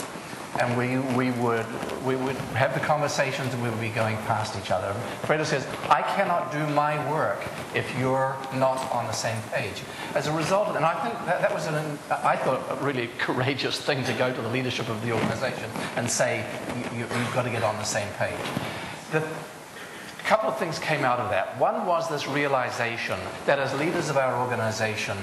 S6: and we, we, would, we would have the conversations and we would be going past each other. Freda says, I cannot do my work if you're not on the same page. As a result, and I think that, that was, an, I thought, a really courageous thing to go to the leadership of the organization and say, you, have got to get on the same page. The, a couple of things came out of that. One was this realization that as leaders of our organization,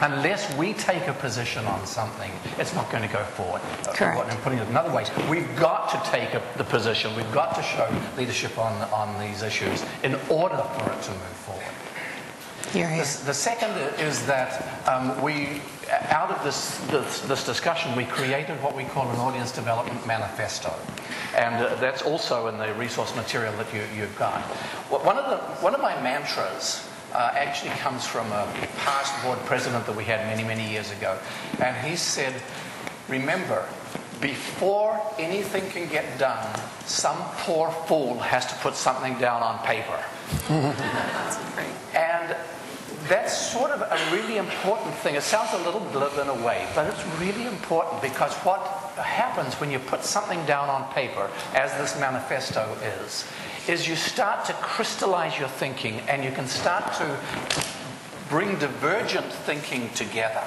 S6: unless we take a position on something, it's not going to go forward.
S4: Correct.
S6: And putting it another way, we've got to take a, the position, we've got to show leadership on, on these issues in order for it to move forward.
S4: Here, here.
S6: The, the, second is that um, we, out of this, this, this, discussion, we created what we call an audience development manifesto. And uh, that's also in the resource material that you, you've got. One of, the, one of my mantras uh, actually comes from a past board president that we had many, many years ago. And he said, Remember, before anything can get done, some poor fool has to put something down on paper. <laughs> and that's sort of a really important thing. It sounds a little glib in a way, but it's really important because what happens when you put something down on paper, as this manifesto is, is you start to crystallize your thinking and you can start to bring divergent thinking together.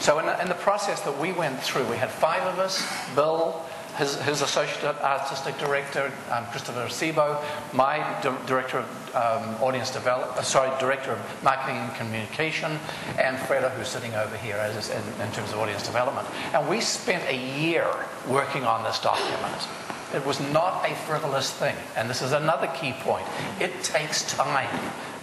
S6: So, in the, in the process that we went through, we had five of us Bill, his, his associate artistic director, um, Christopher Acebo, my di- director of um, audience development, uh, sorry, director of marketing and communication, and Freda, who's sitting over here as, in, in terms of audience development. And we spent a year working on this document. It was not a frivolous thing. And this is another key point. It takes time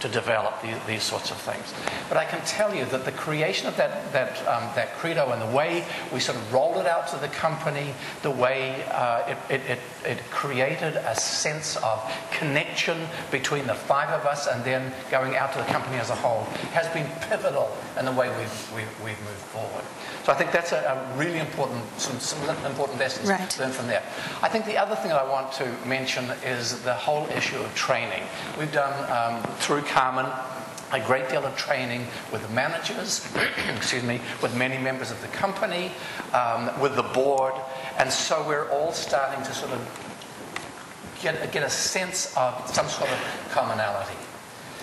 S6: to develop these, these, sorts of things. But I can tell you that the creation of that, that, um, that credo and the way we sort of rolled it out to the company, the way uh, it, it, it, it, created a sense of connection between the five of us and then going out to the company as a whole has been pivotal in the way we've, we've, we've moved forward. So I think that's a, a really important, some, some important lessons
S4: right.
S6: learned from there. I think the other thing that I want to mention is the whole issue of training. We've done um, through Carmen a great deal of training with the managers, <clears throat> excuse me, with many members of the company, um, with the board, and so we're all starting to sort of get, get a sense of some sort of commonality.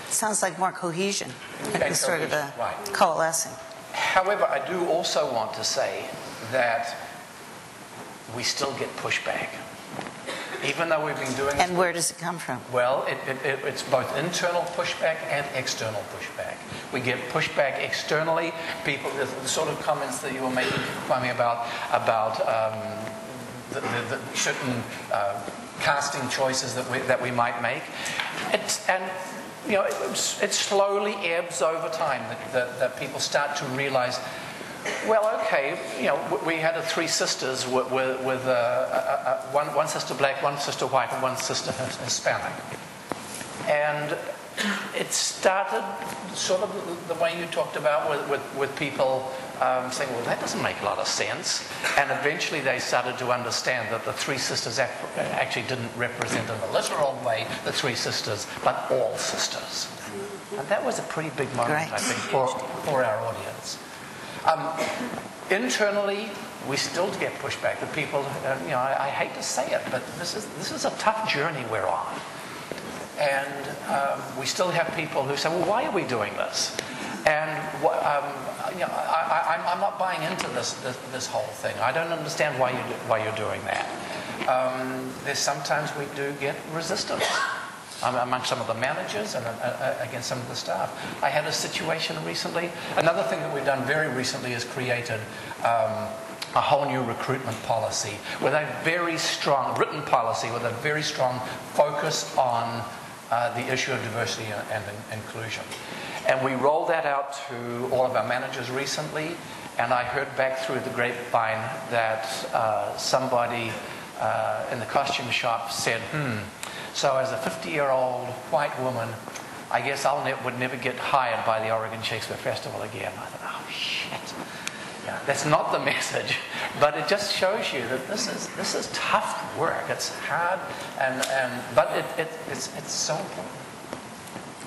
S4: Sounds like more cohesion,
S6: and
S4: sort
S6: cohesion,
S4: of a
S6: right.
S4: coalescing.
S6: However, I do also want to say that we still get pushback. Even though we've been doing
S4: And where does it come from?
S6: Well, it, it, it's both internal pushback and external pushback. We get pushback externally. People, the, the sort of comments that you were making, Kwame, about about um, the, the, the certain uh, casting choices that we, that we might make. It's, and you know, it, it slowly ebbs over time that, that, that people start to realize well, okay, you know, we had a three sisters with, with, with uh, uh, one, one sister black, one sister white, and one sister Hispanic. And it started sort of the way you talked about with, with, with people um, saying, well, that doesn't make a lot of sense. And eventually they started to understand that the three sisters actually didn't represent in a literal way the three sisters, but all sisters. And that was a pretty big moment, Great. I think, for, for our audience. Um, internally, we still get pushback. The people, uh, you know, I, I, hate to say it, but this is this is a tough journey we're on, and um, we still have people who say, "Well, why are we doing this?" And um, you know, I, am not buying into this, this, this whole thing. I don't understand why you do, why you're doing that. Um, there's sometimes we do get resistance among some of the managers and uh, uh, against some of the staff. I had a situation recently. Another thing that we've done very recently is created um, a whole new recruitment policy with a very strong written policy with a very strong focus on uh, the issue of diversity and, and in, inclusion. And we rolled that out to all of our managers recently. And I heard back through the grapevine that uh, somebody uh, in the costume shop said, hmm, so, as a 50 year old white woman, I guess I ne- would never get hired by the Oregon Shakespeare Festival again. I thought, oh, shit. Yeah, that's not the <laughs> message, but it just shows you that this is, this is tough work. It's hard, and, and, but it, it, it's, it's so important.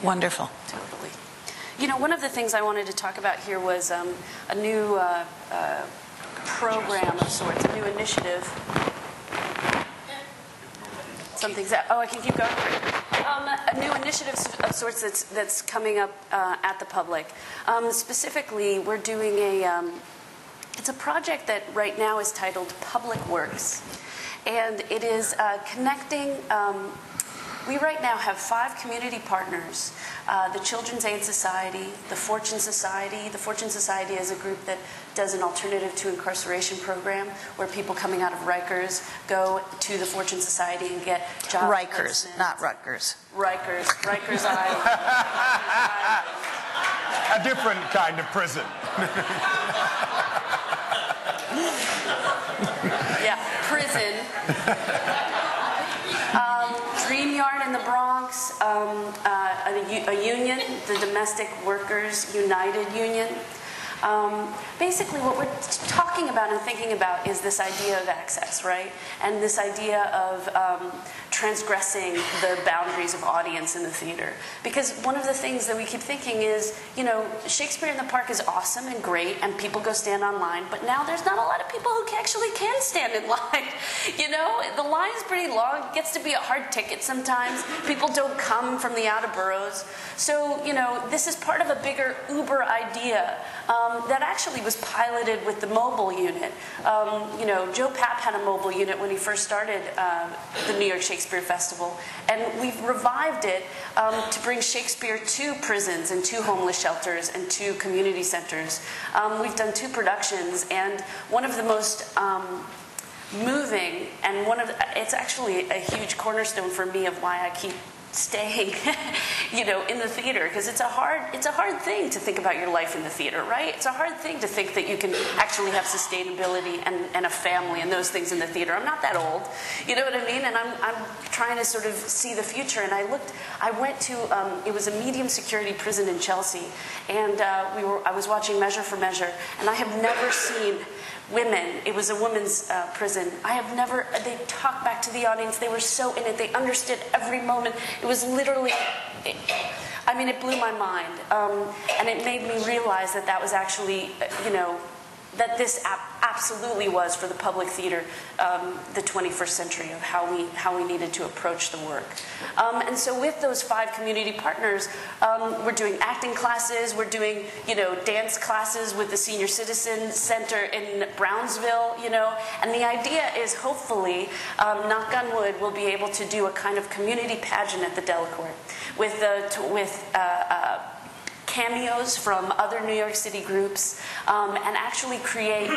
S4: Wonderful.
S7: Totally. You know, one of the things I wanted to talk about here was um, a new uh, uh, program of sorts, a new initiative something's that. Oh, I can keep going. Um, a new initiative of sorts that's, that's coming up uh, at the public. Um, specifically, we're doing a. It's a project that right now is titled Public Works, and it is uh, connecting um, we right now have five community partners uh, the Children's Aid Society, the Fortune Society. The Fortune Society is a group that does an alternative to incarceration program where people coming out of Rikers go to the Fortune Society and get jobs.
S4: Rikers, not Rutgers.
S7: Rikers, Rikers <laughs> Island.
S8: a different kind of prison. <laughs> <laughs>
S7: yeah, prison. <laughs> DreamYard in the Bronx, um, uh, a, a, union, the Domestic Workers United Union. Um, basically, what we're talking about and thinking about is this idea of access, right? And this idea of um, transgressing the boundaries of audience in the theater. Because one of the things that we keep thinking is, you know, Shakespeare in the Park is awesome and great, and people go stand online, but now there's not a lot of people who actually can stand in <laughs> line. you know, the line's pretty long, it gets to be a hard ticket sometimes. People don't come from the outer boroughs. So, you know, this is part of a bigger Uber idea um, that actually was piloted with the mobile unit. Um, you know, Joe Papp had a mobile unit when he first started uh, the New York Shakespeare Shakespeare Festival. And we've revived it um, to bring Shakespeare to prisons and to homeless shelters and to community centers. Um, we've done two productions, and one of the most um, moving and one of the, it's actually a huge cornerstone for me of why I keep staying, <laughs> you know, in the theater because it's a hard it's a hard thing to think about your life in the theater, right? It's a hard thing to think that you can actually have sustainability and, and a family and those things in the theater. I'm not that old, you know what I mean? And I'm I'm trying to sort of see the future. And I looked, I went to um, it was a medium security prison in Chelsea, and uh, we were I was watching Measure for Measure, and I have never seen women. It was a women's uh, prison. I have never, they talked back to the audience. They were so in it. They understood every moment. It was literally, it, I mean, it blew my mind. Um, and it made me realize that that was actually, uh, you know, that this absolutely was for the public theater um, the 21st century of how we how we needed to approach the work. Um, and so with those five community partners, um, we're doing acting classes, we're doing you know dance classes with the Senior Citizen Center in Brownsville, you know, and the idea is hopefully, um, knock on wood, we'll be able to do a kind of community pageant at the Delacorte with the with. Uh, uh, cameos from other New York City groups um, and actually create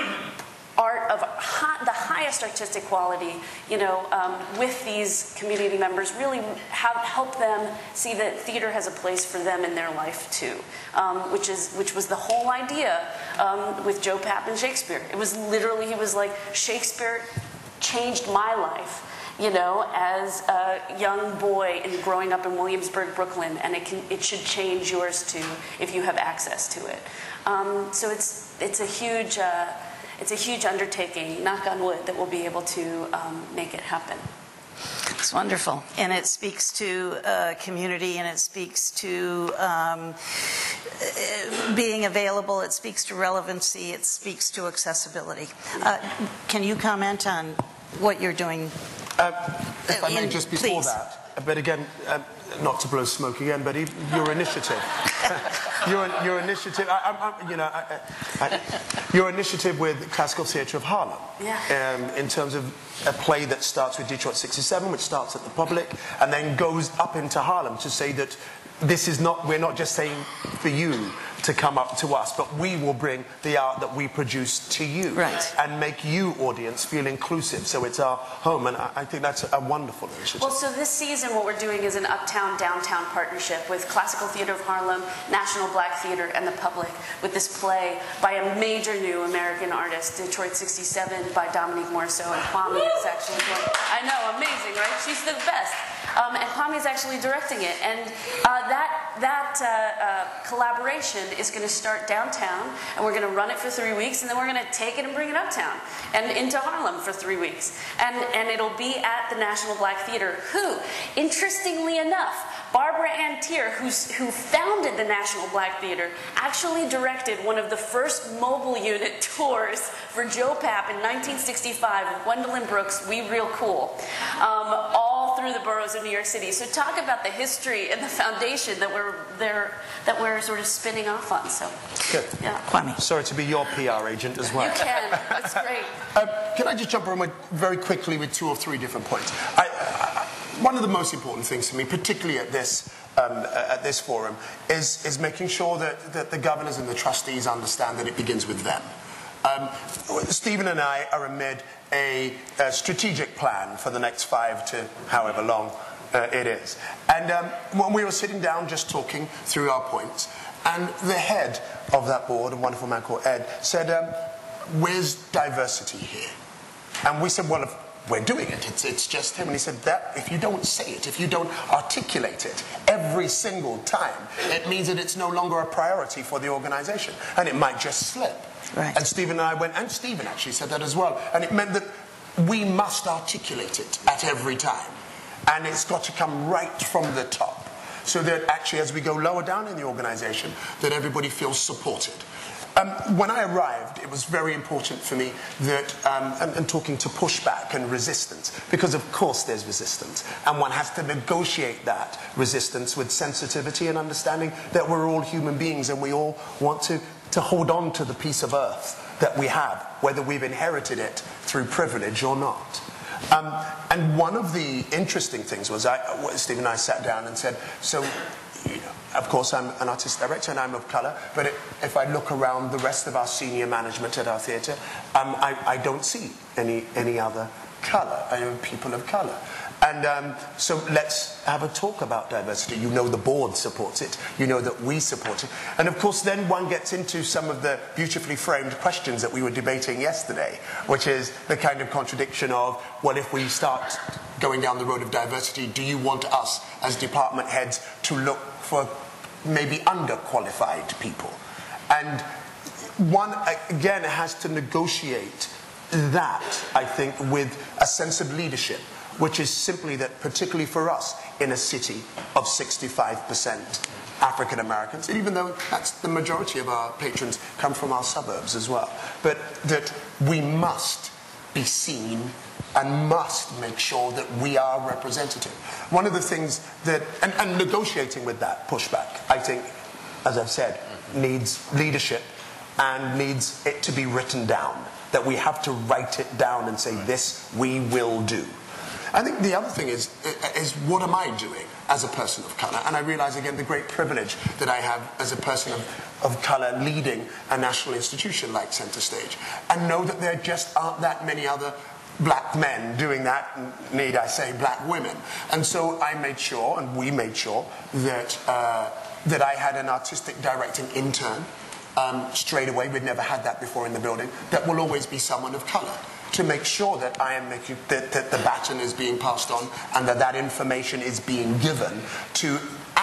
S7: art of high, the highest artistic quality, you know, um, with these community members, really have, help them see that theater has a place for them in their life too, um, which is which was the whole idea um, with Joe Papp and Shakespeare. It was literally he was like Shakespeare changed my life you know, as a young boy and growing up in Williamsburg, Brooklyn, and it can it should change yours too if you have access to it. Um, so it's it's a huge uh, it's a huge undertaking. Knock on wood that we'll be able to um, make it happen.
S4: It's wonderful. And it speaks to uh, community and it speaks to um, uh, being available, it speaks to relevancy, it speaks to accessibility. Uh, can you comment on what you're doing?
S5: Uh, if I may, just before
S4: please.
S5: that, but again, um, not to blow smoke again, but your initiative, <laughs> your, your initiative, I, I, you know, I, your initiative with Classical Theatre of Harlem,
S7: Yeah.
S5: um, in terms of a play that starts with Detroit 67, which starts at the public, and then goes up into Harlem to say that this is not, we're not just saying for you to come up to us, but we will bring the art that we produce to you
S4: Right.
S5: and make you, audience, feel inclusive. So it's our home, and I, I think that's a wonderful initiative.
S7: Well, so this season, what we're doing is an uptown downtown partnership with Classical Theater of Harlem, National Black Theater, and the public with this play by a major new American artist, Detroit 67, by Dominique Morisseau. And Kwame is actually. I know, amazing, right? She's the best. Um, and Kwame is actually directing it. And uh, that, that uh, uh, collaboration is going to start downtown, and we're going to run it for three weeks, and then we're going to take it and bring it uptown and into Harlem for three weeks. And, and it'll be at the National Black Theater, who, interestingly enough, Barbara Ann Teer, who's, who founded the National Black Theater, actually directed one of the first mobile unit <laughs> tours for Joe Papp in 1965 with Gwendolyn Brooks, We Real Cool, um, all through the boroughs of New York City. So talk about the history and the foundation that we're there, that we're sort of spinning off on. So,
S5: Good.
S7: yeah,
S4: Kwame.
S5: Sorry to be your PR agent as well.
S7: you can. That's great.
S5: Uh, <laughs> can I just jump in with, very quickly with two or three different points? I, I, one of the most important things for me, particularly at this, um, at this forum, is, is making sure that, that the governors and the trustees understand that it begins with them. Um, Stephen and I are amid a, a strategic plan for the next five to however long uh, it is. And um, when we were sitting down just talking through our points, and the head of that board, a wonderful man called Ed, said, um, Where's diversity here? And we said, Well, we're doing it, it's, it's just him. And he said, that if you don't say it, if you don't articulate it every single time, it means that it's no longer a priority for the organization. And it might just slip.
S4: Right.
S5: And Stephen and I went, and Stephen actually said that as well. And it meant that we must articulate it at every time. And it's got to come right from the top. So that actually, as we go lower down in the organization, that everybody feels supported. Um, when I arrived, it was very important for me that, um, and, and talking to pushback and resistance, because of course there's resistance, and one has to negotiate that resistance with sensitivity and understanding that we're all human beings and we all want to, to hold on to the piece of earth that we have, whether we've inherited it through privilege or not. Um, and one of the interesting things was, I, Steve and I sat down and said, so, of course, I'm an artist director and I'm of colour, but it, if I look around the rest of our senior management at our theatre, um, I, I don't see any, any other colour, I know people of colour. And um, so let's have a talk about diversity. You know the board supports it. You know that we support it. And of course, then one gets into some of the beautifully framed questions that we were debating yesterday, which is the kind of contradiction of, well, if we start going down the road of diversity, do you want us as department heads to look for maybe underqualified people? And one, again, has to negotiate that, I think, with a sense of leadership, which is simply that, particularly for us in a city of 65% African Americans, even though that's the majority of our patrons come from our suburbs as well, but that we must be seen and must make sure that we are representative. One of the things that, and, and negotiating with that pushback, I think, as I've said, needs leadership and needs it to be written down. That we have to write it down and say, this we will do. I think the other thing is, is what am I doing? as a person of color. And I realize again the great privilege that I have as a person of, of color leading a national institution like Center Stage. And know that there just aren't that many other black men doing that, need I say, black women. And so I made sure, and we made sure, that, uh, that I had an artistic directing intern um, straight away. We'd never had that before in the building. That will always be someone of color to make sure that I am making that, that the baton is being passed on and that that information is being given to,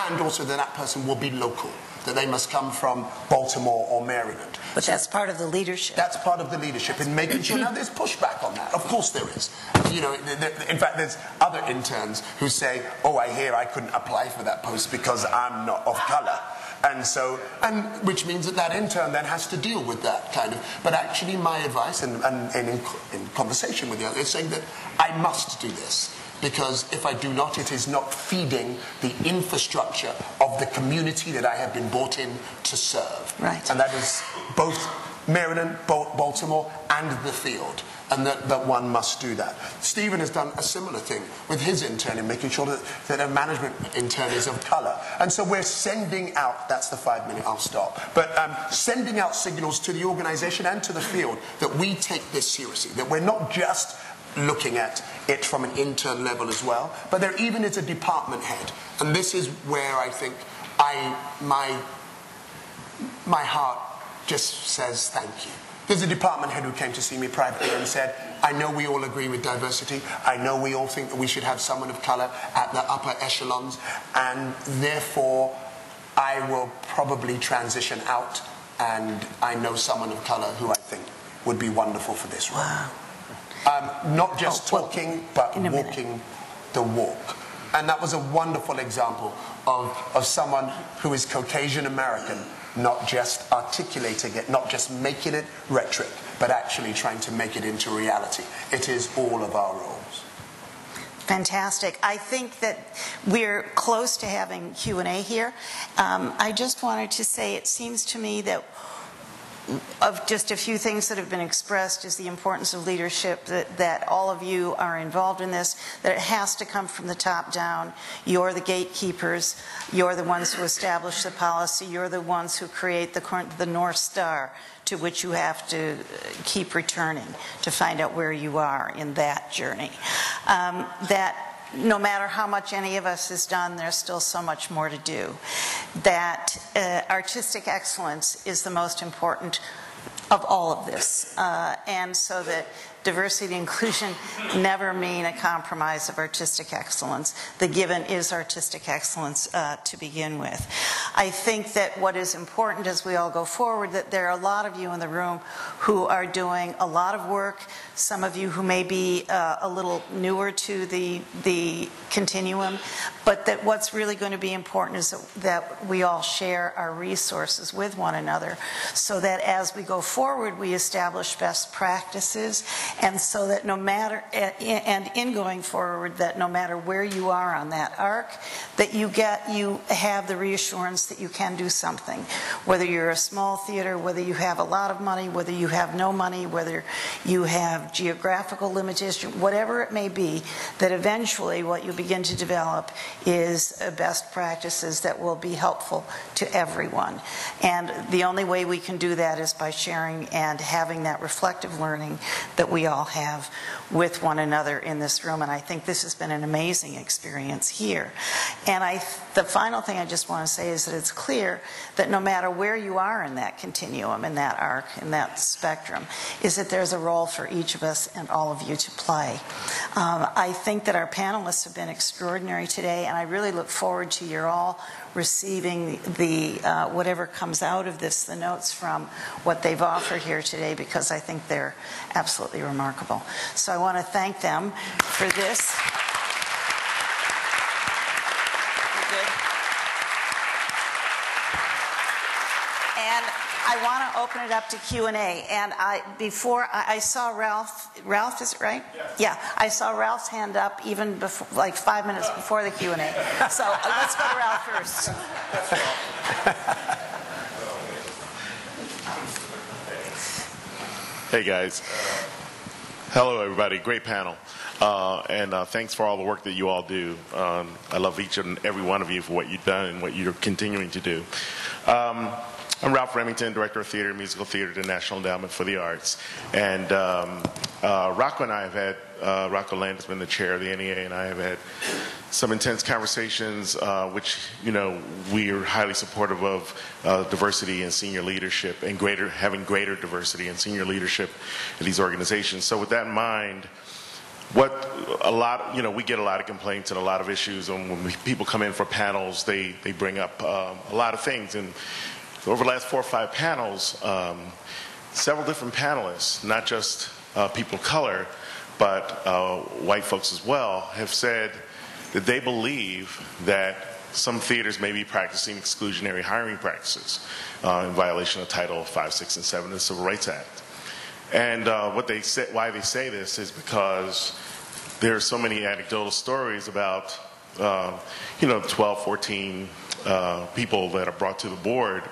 S5: and also that that person will be local. That they must come from Baltimore or Maryland.
S4: But that's part of the leadership.
S5: That's part of the leadership in making sure. Now, there's pushback on that. Of course, there is. You know, in fact, there's other interns who say, "Oh, I hear I couldn't apply for that post because I'm not of color." And so, and which means that that intern then has to deal with that kind of. But actually, my advice, and, and, and in, in, conversation with the others, is saying that I must do this because if I do not, it is not feeding the infrastructure of the community that I have been brought in to serve.
S4: Right.
S5: And that is both Maryland, Baltimore, and the field and that, that one must do that. Stephen has done a similar thing with his intern in making sure that, that a management intern is of colour. And so we're sending out, that's the five minute, I'll stop, but um, sending out signals to the organisation and to the field that we take this seriously, that we're not just looking at it from an intern level as well, but there even is a department head. And this is where I think I, my, my heart just says thank you there's a department head who came to see me privately and said, I know we all agree with diversity. I know we all think that we should have someone of colour at the upper echelons, and therefore I will probably transition out, and I know someone of colour who I think would be wonderful for this role.
S4: Wow.
S5: Um, not just
S4: oh, well,
S5: talking, but walking the walk. And that was a wonderful example of, of someone who is Caucasian American not just articulating it, not just making it rhetoric, but actually trying to make it into reality. It is all of our roles.
S4: Fantastic. I think that we're close to having Q&A here. Um, I just wanted to say it seems to me that of just a few things that have been expressed is the importance of leadership, that, that all of you are involved in this, that it has to come from the top down. You're the gatekeepers. You're the ones who establish the policy. You're the ones who create the, the North Star to which you have to keep returning to find out where you are in that journey. Um, that no matter how much any of us has done, there's still so much more to do. That uh, artistic excellence is the most important of all of this. Uh, and so that diversity and inclusion never mean a compromise of artistic excellence. The given is artistic excellence uh, to begin with. I think that what is important as we all go forward, that there are a lot of you in the room who are doing a lot of work, some of you who may be uh, a little newer to the, the continuum, but that what's really going to be important is that, that we all share our resources with one another so that as we go forward, we establish best practices and so that no matter, and in going forward, that no matter where you are on that arc, that you get, you have the reassurance that you can do something. Whether you're a small theater, whether you have a lot of money, whether you have no money, whether you have geographical limitation, whatever it may be, that eventually what you begin to develop is uh, best practices that will be helpful to everyone. And the only way we can do that is by sharing and having that reflective learning that we all have with one another in this room. And I think this has been an amazing experience here. And I, the final thing I just want to say is that it's clear that no matter where you are in that continuum, in that arc, in that spectrum, is that there's a role for each of us and all of you to play. Um, I think that our panelists have been extraordinary today, and I really look forward to your all receiving the uh, whatever comes out of this, the notes from what they've offered here today, because I think they're absolutely remarkable. So I want to thank them for this. And I want to open it up to Q and A. And I before I, I, saw Ralph. Ralph is it right?
S5: Yes.
S4: Yeah, I saw Ralph's hand up even before, like five minutes before the Q and A. So uh, let's go to Ralph first. <laughs>
S8: hey guys. Hello everybody. Great panel.
S9: Uh, and uh, thanks for all the work that you all do. Um, I love each and every one of you for what you've done and what you're continuing to do. Um, I'm Ralph Remington, Director of Theater Musical Theater at the National Endowment for the Arts. And um, uh, Rocco and I have had, uh, Rocco Landesman has been the chair of the NEA, and I have had some intense conversations, uh, which, you know, we are highly supportive of uh, diversity and senior leadership and greater, having greater diversity and senior leadership in these organizations. So with that in mind, what a lot, you know, we get a lot of complaints and a lot of issues, and when we, people come in for panels, they, they bring up um, a lot of things. And over the last four or five panels, um, several different panelists, not just uh, people of color, but uh, white folks as well, have said that they believe that some theaters may be practicing exclusionary hiring practices uh, in violation of Title 5, 6, and 7 of the Civil Rights Act. And uh, what they say, why they say this is because there are so many anecdotal stories about, uh, you know, 12, 14 uh, people that are brought to the board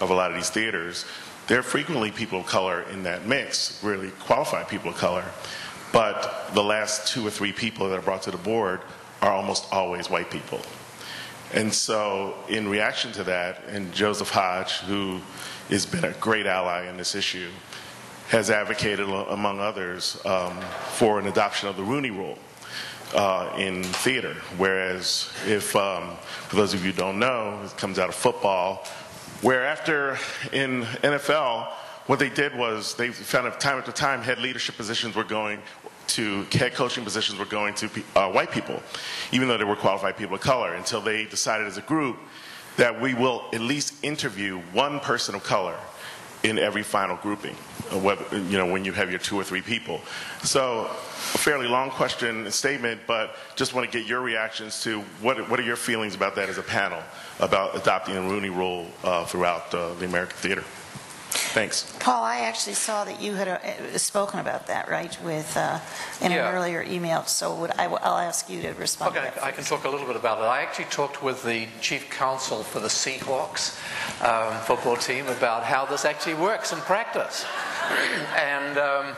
S9: of a lot of these theaters. There are frequently people of color in that mix, really qualified people of color. But the last two or three people that are brought to the board are almost always white people. And so, in reaction to that, and Joseph Haj, who has been a great ally in this issue, has advocated, among others, um, for an adoption of the Rooney Rule uh, in theater. Whereas, if, um, for those of you who don't know, it comes out of football, where after in NFL, what they did was they found that time after time head leadership positions were going to head coaching positions were going to uh, white people, even though they were qualified people of color, until they decided as a group that we will at least interview one person of color in every final grouping, whether, you know, when you have your two or three people. So, a fairly long question and statement, but just want to get your reactions to what, what are your feelings about that as a panel, about adopting the Rooney Rule uh, throughout uh, the American theater? Thanks.
S4: Paul, I actually saw that you had uh, spoken about that, right, with uh, in
S6: Yeah.
S4: an earlier email. So would I, will ask you to respond.
S6: Okay,
S4: to that
S6: I can talk a little bit about it. I actually talked with the chief counsel for the Seahawks um, football team about how this actually works in practice. <clears throat> and um,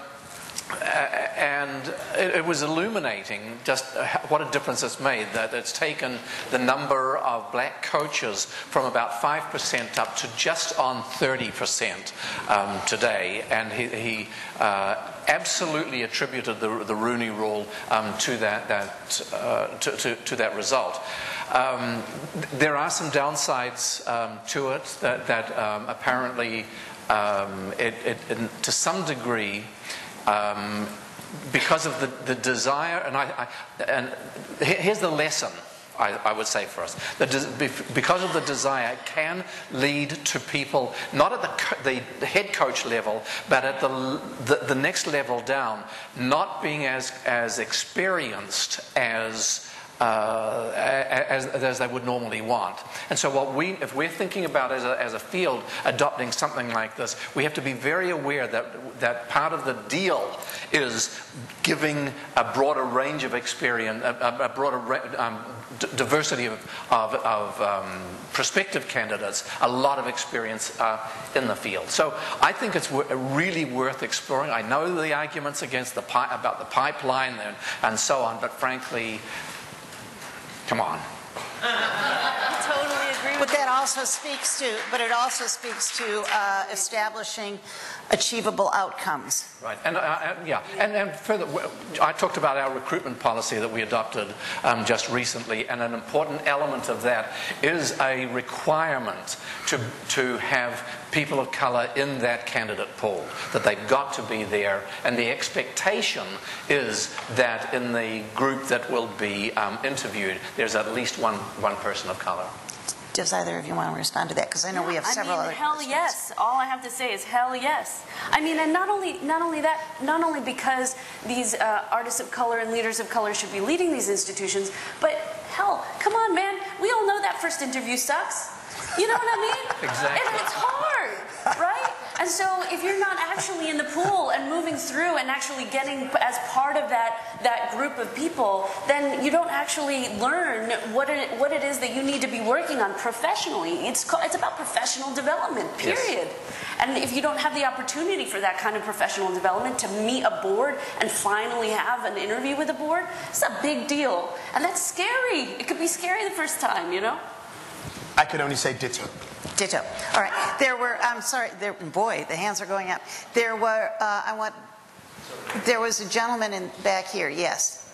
S6: and it, it was illuminating just what a difference it's made that it's taken the number of black coaches from about 5% up to just on 30% um, today. And he, he uh, absolutely attributed the, the Rooney rule um, to that, that uh, to, to, to that result. Um, there are some downsides um, to it that, that um, apparently um, it, it, to some degree um, because of the, the desire, and, I, I, and here's the lesson. I, I would say for us, the because of the desire, it can lead to people not at the, the head coach level, but at the, the the next level down, not being as as experienced as uh, as, as they would normally want. And so, what we, if we're thinking about as a, as a field adopting something like this, we have to be very aware that, that part of the deal is giving a broader range of experience, a, a- broader um, d- diversity of, of, of um, prospective candidates, a lot of experience uh, in the field. So, I think it's wor- really worth exploring. I know the arguments against the pi- about the pipeline and, and so on, but frankly, come on.
S7: I totally agree
S4: But also speaks to, but it also speaks to uh, establishing achievable outcomes.
S6: Right, and uh, uh, yeah, and, and further, I talked about our recruitment policy that we adopted um, just recently, and an important element of that is a requirement to to have people of colour in that candidate pool, that they've got to be there, and the expectation is that in the group that will be um, interviewed, there's at least one one person of colour.
S4: Does either of you want to respond to that? Because I know we have several
S7: I mean,
S4: other
S7: hell
S4: questions.
S7: yes. All I have to say is hell yes. I mean, and not only not only that, not only because these uh, artists of color and leaders of color should be leading these institutions, but hell, come on, man. We all know that first interview sucks. You know what I mean? <laughs>
S6: Exactly.
S7: And it's hard, right? And so if you're not actually in the pool and moving through and actually getting as part of that, that group of people, then you don't actually learn what it, what it is that you need to be working on professionally. It's, it's about professional development, period. And if you don't have the opportunity for that kind of professional development to meet a board and finally have an interview with a board, it's a big deal. And that's scary. It could be scary the first time, you know?
S5: I could only say ditto.
S4: Ditto. All right. There were, I'm sorry, there, boy, the hands are going up. There were, uh, I want, there was a gentleman in back here, yes.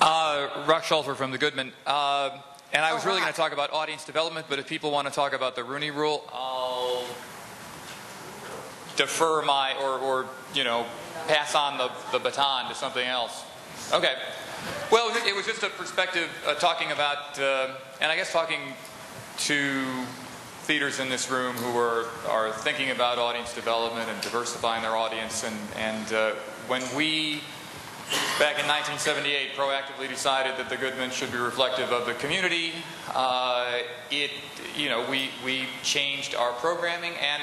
S10: Uh, Roche Schulfer from the Goodman. Uh, and I was
S4: Oh,
S10: really going to talk about audience development, but if people want to talk about the Rooney Rule, I'll defer my, or, or you know, pass on the, the baton to something else. Okay. Well, it was- it was just a perspective uh, talking about, uh, and I guess talking to theaters in this room who are, are thinking about audience development and diversifying their audience. And, and uh, when we back in 1978 proactively decided that the Goodman should be reflective of the community. Uh, it, you know, we, we changed our programming and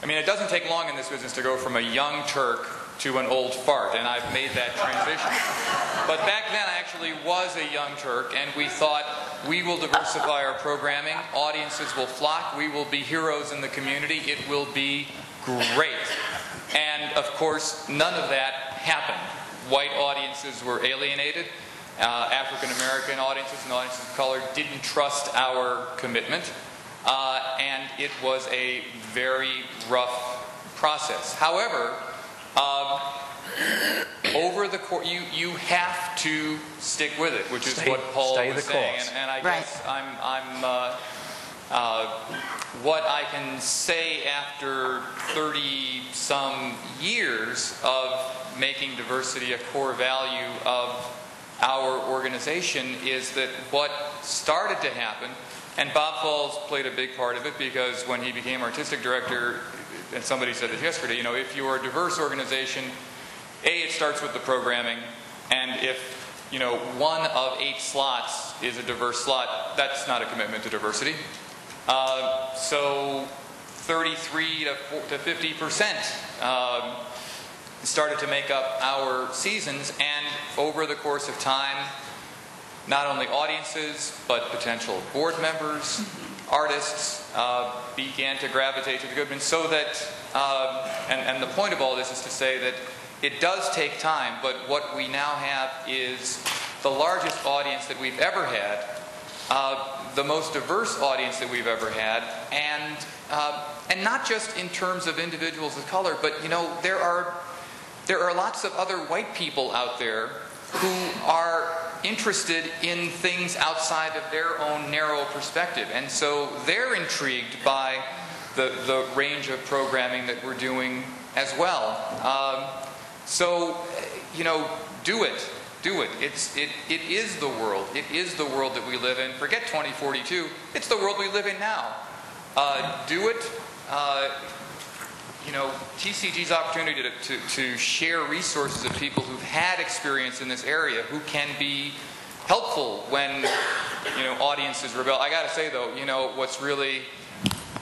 S10: I mean, it doesn't take long in this business to go from a young Turk to an old fart, and I've made that transition. But back then, I actually was a young Turk, and we thought we will diversify our programming. Audiences will flock. We will be heroes in the community. It will be great. And of course, none of that happened. White audiences were alienated. Uh, African American audiences and audiences of color didn't trust our commitment. Uh, and it was a very rough process. However, um, over the course, you, you have to stick with it, which is
S6: Stay-
S10: what Paul
S6: stay
S10: was
S6: the
S10: saying.
S6: course.
S10: And, and I
S4: Right.
S10: guess I'm, I'm uh, uh, what I can say after 30 some years of making diversity a core value of our organization is that what started to happen, and Bob Falls played a big part of it because when he became artistic director, and somebody said this yesterday, you know, if you're a diverse organization, A, it starts with the programming, and if you know, one of eight slots is a diverse slot, that's not a commitment to diversity. Uh, so 33 to, 4 to 50 percent um, started to make up our seasons, and over the course of time, not only audiences but potential board members, artists uh, began to gravitate to the Goodman. So that, uh, and, and the point of all this is to say that it does take time, but what we now have is the largest audience that we've ever had, uh, the most diverse audience that we've ever had, and uh, and not just in terms of individuals of color, but you know there are there are lots of other white people out there who are interested in things outside of their own narrow perspective, and so they're intrigued by the the range of programming that we're doing as well. Um, so, you know, do it. Do it. It's, it. It is the world. It is the world that we live in. Forget 2042. It's the world we live in now. Uh, do it. Uh, you know, TCG's opportunity to, to, to share resources of people who've had experience in this area who can be helpful when, you know, audiences rebel. I got to say, though, you know, what's really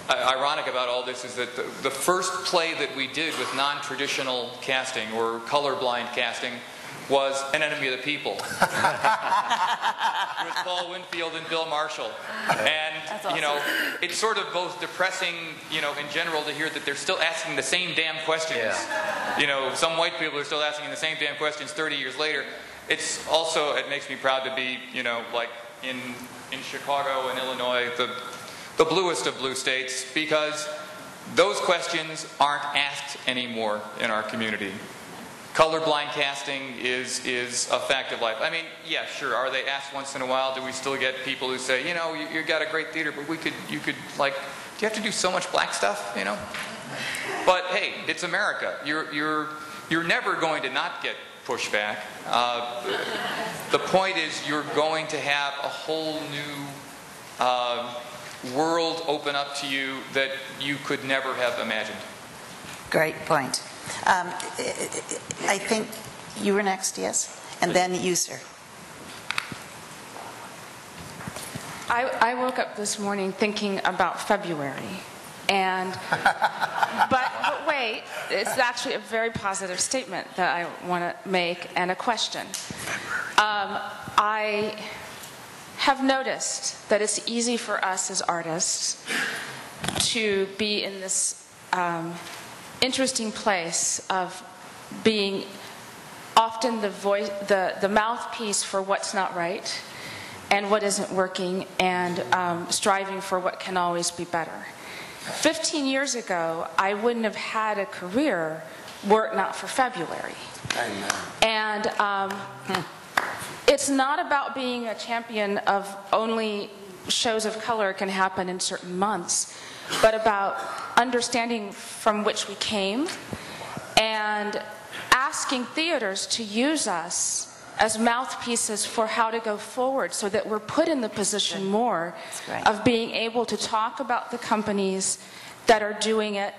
S10: uh, ironic about all this is that the, the first play that we did with non-traditional casting or colorblind casting was An Enemy of the People. <laughs> it was Paul Winfield and Bill Marshall. And, you know, it's sort of both depressing, you know, in general to hear that they're still asking the same damn questions. You know, some white people are still asking the same damn questions 30 years later. It's also, it makes me proud to be, you know, like in, in Chicago and Illinois, the the bluest of blue states because those questions aren't asked anymore in our community. Colorblind casting is, is a fact of life. I mean, yeah, sure. Are they asked once in a while? Do we still get people who say, you know, you, you got a great theater, but we could, you could, like, do you have to do so much black stuff, you know? But hey, it's America. You're, you're, you're never going to not get pushback. Uh, the point is, you're going to have a whole new. Uh, world open up to you that you could never have imagined.
S4: Great point. Um, I think you were next, yes? And then you, sir.
S11: I, I woke up this morning thinking about February And, <laughs> but, but wait, it's actually a very positive statement that I want to make and a question. Um, I have noticed that it's easy for us as artists to be in this um, interesting place of being often the voice, the, the mouthpiece for what's not right and what isn't working, and um, striving for what can always be better. 15 years ago, I wouldn't have had a career were it not for February.
S5: Amen.
S11: And um, it's not about being a champion of only shows of color can happen in certain months, but about understanding from which we came and asking theaters to use us as mouthpieces for how to go forward so that we're put in the position more of being able to talk about the companies that are doing it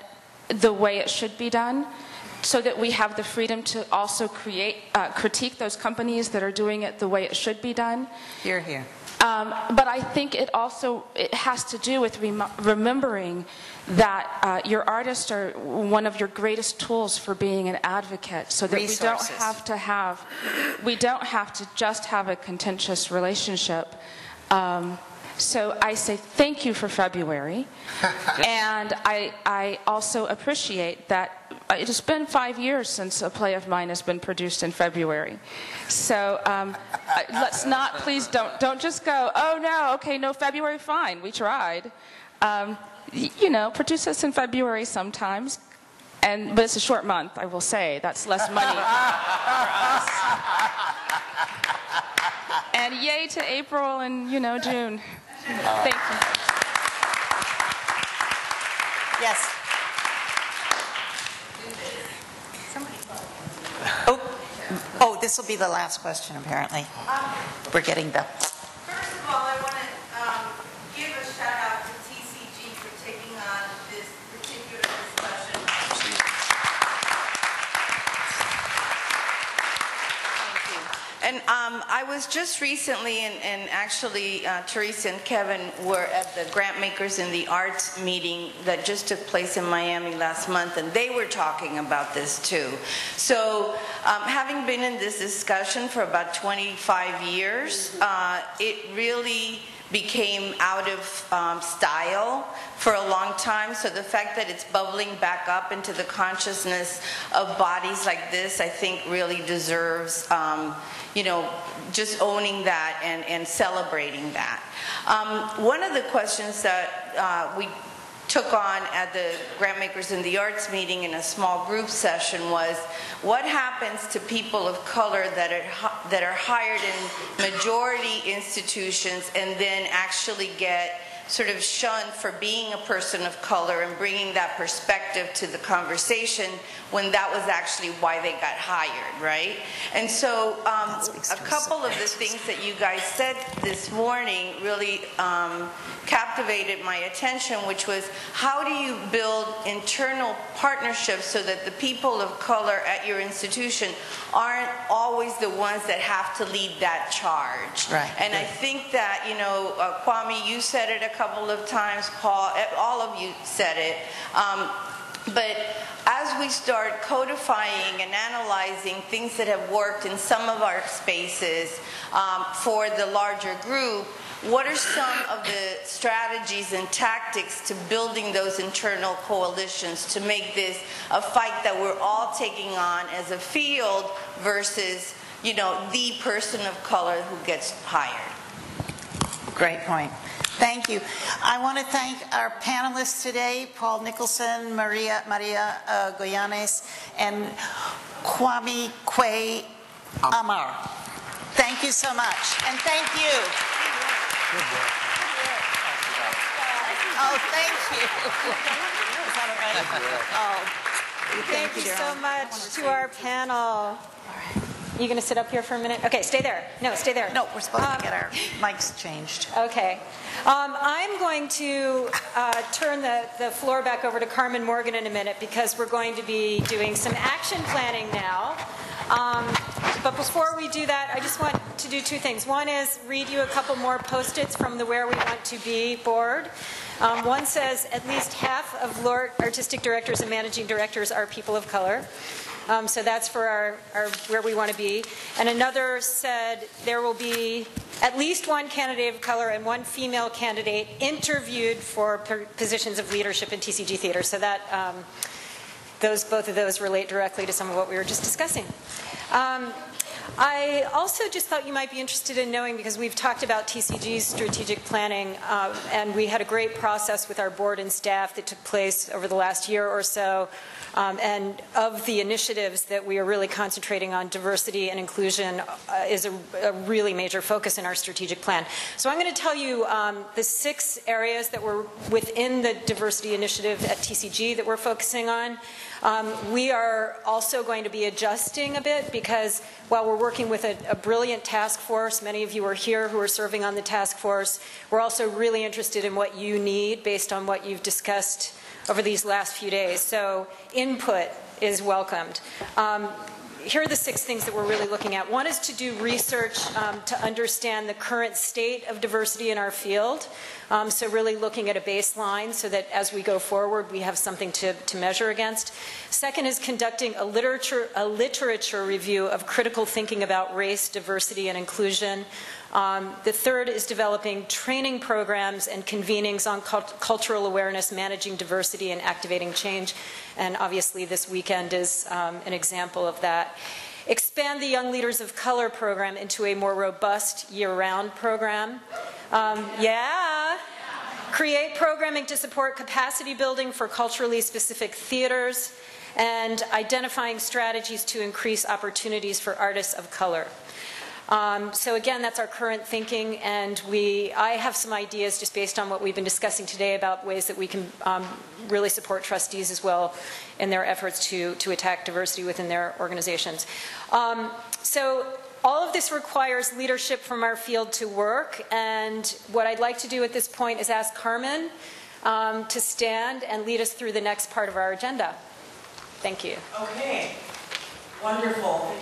S11: the way it should be done so that we have the freedom to also create uh, critique those companies that are doing it the way it should be done.
S4: Here, here.
S11: Um, but I think it also it has to do with rem- remembering that uh, your artists are one of your greatest tools for being an advocate, so that we don't have to have we don't have to just have a contentious relationship. Um, so I say thank you for February, <laughs> and I I also appreciate that it has been five years since a play of mine has been produced in February. So um, uh, let's not, please don't, don't just go, oh no, okay, no, February, fine, we tried. Um, you know, produce us in February sometimes. And, but it's a short month, I will say. That's less money for us. And yay to April and, you know, June. Thank you.
S4: Yes. Oh, oh, this will be the last question, apparently. We're getting the.
S12: First of all, I want to um, give a shout out to TCG for taking on this particular discussion. And um, I was just recently, and, and actually uh, Teresa and Kevin were at the Grantmakers in the Arts meeting that just took place in Miami last month, and they were talking about this too. So, um, having been in this discussion for about 25 years, uh, it really became out of um, style for a long time. So the fact that it's bubbling back up into the consciousness of bodies like this, I think really deserves, um, you know, just owning that and, and celebrating that. Um, one of the questions that uh, we took on at the Grantmakers in the Arts meeting in a small group session was what happens to people of color that are, that are hired in majority institutions and then actually get sort of shunned for being a person of color and bringing that perspective to the conversation when that was actually why they got hired, right? And so um, a couple of the things that you guys said this morning really um, captivated my attention, which was how do you build internal partnerships so that the people of color at your institution aren't always the ones that have to lead that charge.
S4: Right.
S12: And I think that, you know, uh, Kwame, you said it a couple of times, Paul, eh, all of you said it. Um, but as we start codifying and analyzing things that have worked in some of our spaces um, for the larger group, what are some of the strategies and tactics to building those internal coalitions to make this a fight that we're all taking on as a field versus, you know, the person of color who gets hired?
S4: Great point. Thank you. I want to thank our panelists today, Paul Nicholson, Maria, Maria uh, Goyanes, and Kwame Kwe Amar. Thank you so much. And thank you. Oh, thank you. Is that all right? Oh,
S1: Thank you so much to our panel. You going to sit up here for a minute? Okay, stay there. No, stay there.
S4: No, we're supposed
S1: Um,
S4: to get our mics changed.
S1: Okay. Um, I'm going to uh, turn the, the floor back over to Carmen Morgan in a minute because we're going to be doing some action planning now. Um, but before we do that, I just want to do two things. One is read you a couple more post-its from the Where We Want to Be board. Um, one says at least half of LORT artistic directors and managing directors are people of color. Um, so that's for our, our where we want to be. And another said there will be at least one candidate of color and one female candidate interviewed for positions of leadership in TCG theater. So that um, those both of those relate directly to some of what we were just discussing. Um, I also just thought you might be interested in knowing because we've talked about TCG's strategic planning, uh, and we had a great process with our board and staff that took place over the last year or so. Um, and of the initiatives that we are really concentrating on, diversity and inclusion uh, is a, a, really major focus in our strategic plan. So I'm going to tell you um, the six areas that were within the diversity initiative at TCG that we're focusing on. Um, we are also going to be adjusting a bit because while we're working with a, a, brilliant task force, many of you are here who are serving on the task force, we're also really interested in what you need based on what you've discussed over these last few days. So input is welcomed. Um, here are the six things that we're really looking at. One is to do research um, to understand the current state of diversity in our field. Um, so really looking at a baseline so that as we go forward, we have something to, to measure against. Second is conducting a literature, a literature review of critical thinking about race, diversity, and inclusion. Um, the third is developing training programs and convenings on cult cultural awareness, managing diversity, and activating change. And obviously, this weekend is um, an example of that. Expand the Young Leaders of Color program into a more robust year round program. Um, yeah. Create programming to support capacity building for culturally specific theaters and identifying strategies to increase opportunities for artists of color. Um, so again, that's our current thinking, and we, I have some ideas just based on what we've been discussing today about ways that we can um, really support trustees as well in their efforts to, to attack diversity within their organizations. Um, so all of this requires leadership from our field to work, and what I'd like to do at this point is ask Carmen um, to stand and lead us through the next part of our agenda. Thank you.
S13: Okay. Wonderful.